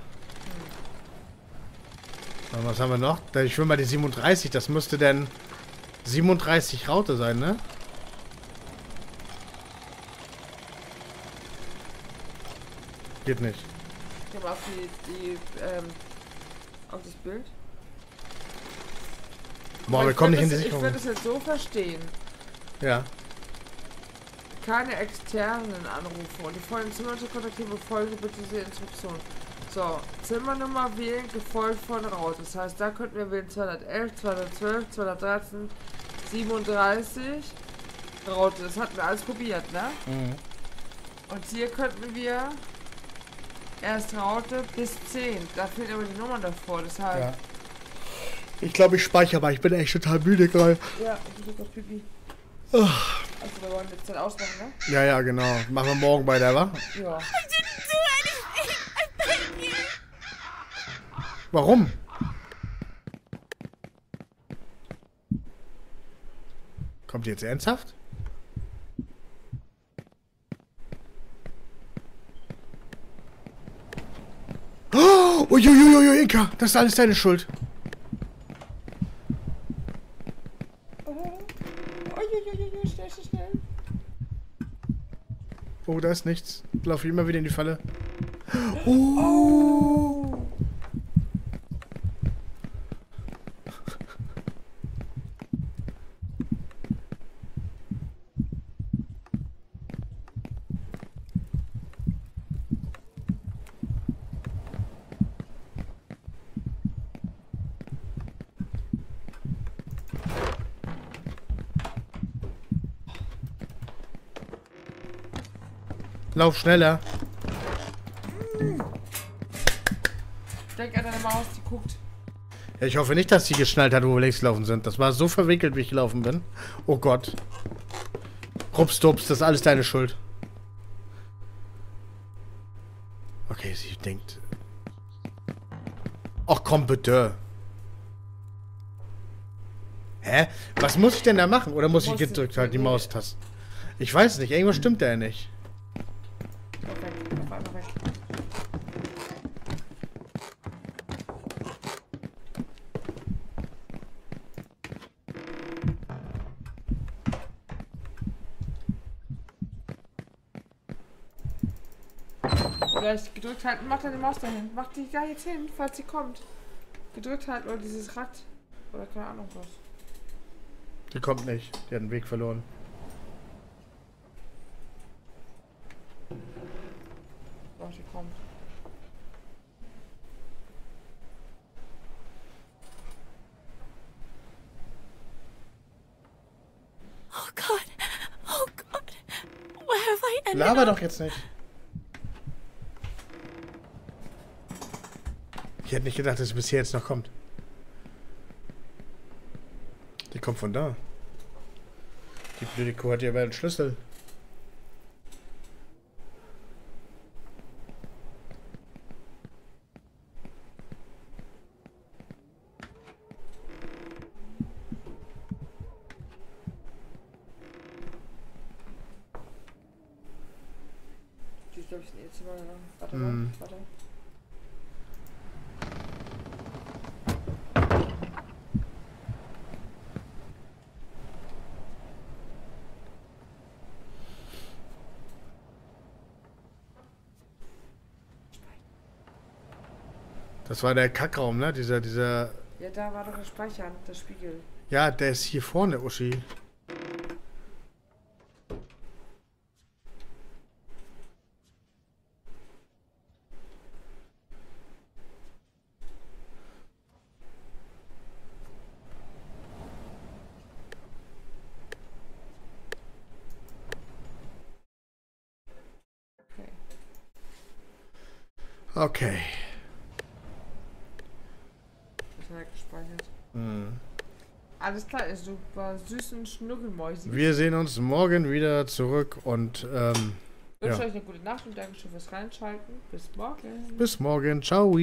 Und was haben wir noch? Ich will mal die 37. Das müsste denn 37 Raute sein, ne? Geht nicht. Geh mal auf die, die ähm, auf das Bild. Boah, wir ich kommen nicht in die das- Ich Sicherung. würde es jetzt so verstehen. Ja. Keine externen Anrufe und die folgenden Zimmer zu kontaktieren, befolge bitte diese Instruktion. So, Zimmernummer wählen, gefolgt von Raut. Das heißt, da könnten wir wählen 211, 212, 213, 37. Raute, das hatten wir alles probiert, ne? Mhm. Und hier könnten wir erst Raute bis 10. Da fehlen aber die Nummern davor, deshalb. Ja. Ich glaube, ich speichere mal. Ich bin echt total müde gerade. Ja, ich geh kurz Pipi. Also, wir wollen jetzt dann ausmachen, ne? Ja, ja, genau. Machen wir morgen bei der, wa? Ja. Warum? Kommt die jetzt ernsthaft? Oh, uiuiui, Inka, das ist alles deine Schuld. Uiuiui, schnell, schnell, schnell. Oh, da ist nichts. Laufe ich immer wieder in die Falle. Oh. Lauf schneller. Denk an deine Maus, die guckt. Ja, ich hoffe nicht, dass sie geschnallt hat, wo wir längs gelaufen sind. Das war so verwickelt, wie ich gelaufen bin. Oh Gott. Rupstups, das ist alles deine Schuld. Okay, sie denkt. Ach komm bitte. Hä? Was muss ich denn da machen? Oder muss ich gedrückt halten, die Maustaste? Ich weiß nicht, irgendwas stimmt da ja nicht. Auf weg, auf einmal weg. Vielleicht gedrückt halten, mach deine Maus dahin. Mach die da jetzt hin, falls sie kommt. Gedrückt halten oder dieses Rad. Oder keine Ahnung was. Die kommt nicht. Die hat den Weg verloren. Doch, die kommt. Oh God. Oh God. Where have I ended Laber up? doch jetzt nicht. Ich hätte nicht gedacht, dass sie bisher jetzt noch kommt. Die kommt von da. Die blöde Kuh hat ja aber einen Schlüssel. Die ist, glaube ich, in ihr Zimmer gegangen. Warte Hm. mal, warte. Das war der Kackraum, ne? Dieser, dieser. Ja, da war doch der Speicher, der Spiegel. Ja, der ist hier vorne, Uschi. Okay. Okay. Das ist halt gespeichert. Hm. Ist super süßen Schnuckelmäusen. Wir sehen uns morgen wieder zurück und ähm, Ich wünsche ja. euch eine gute Nacht und Dankeschön fürs Reinschalten. Bis morgen. bis morgen. Ciao.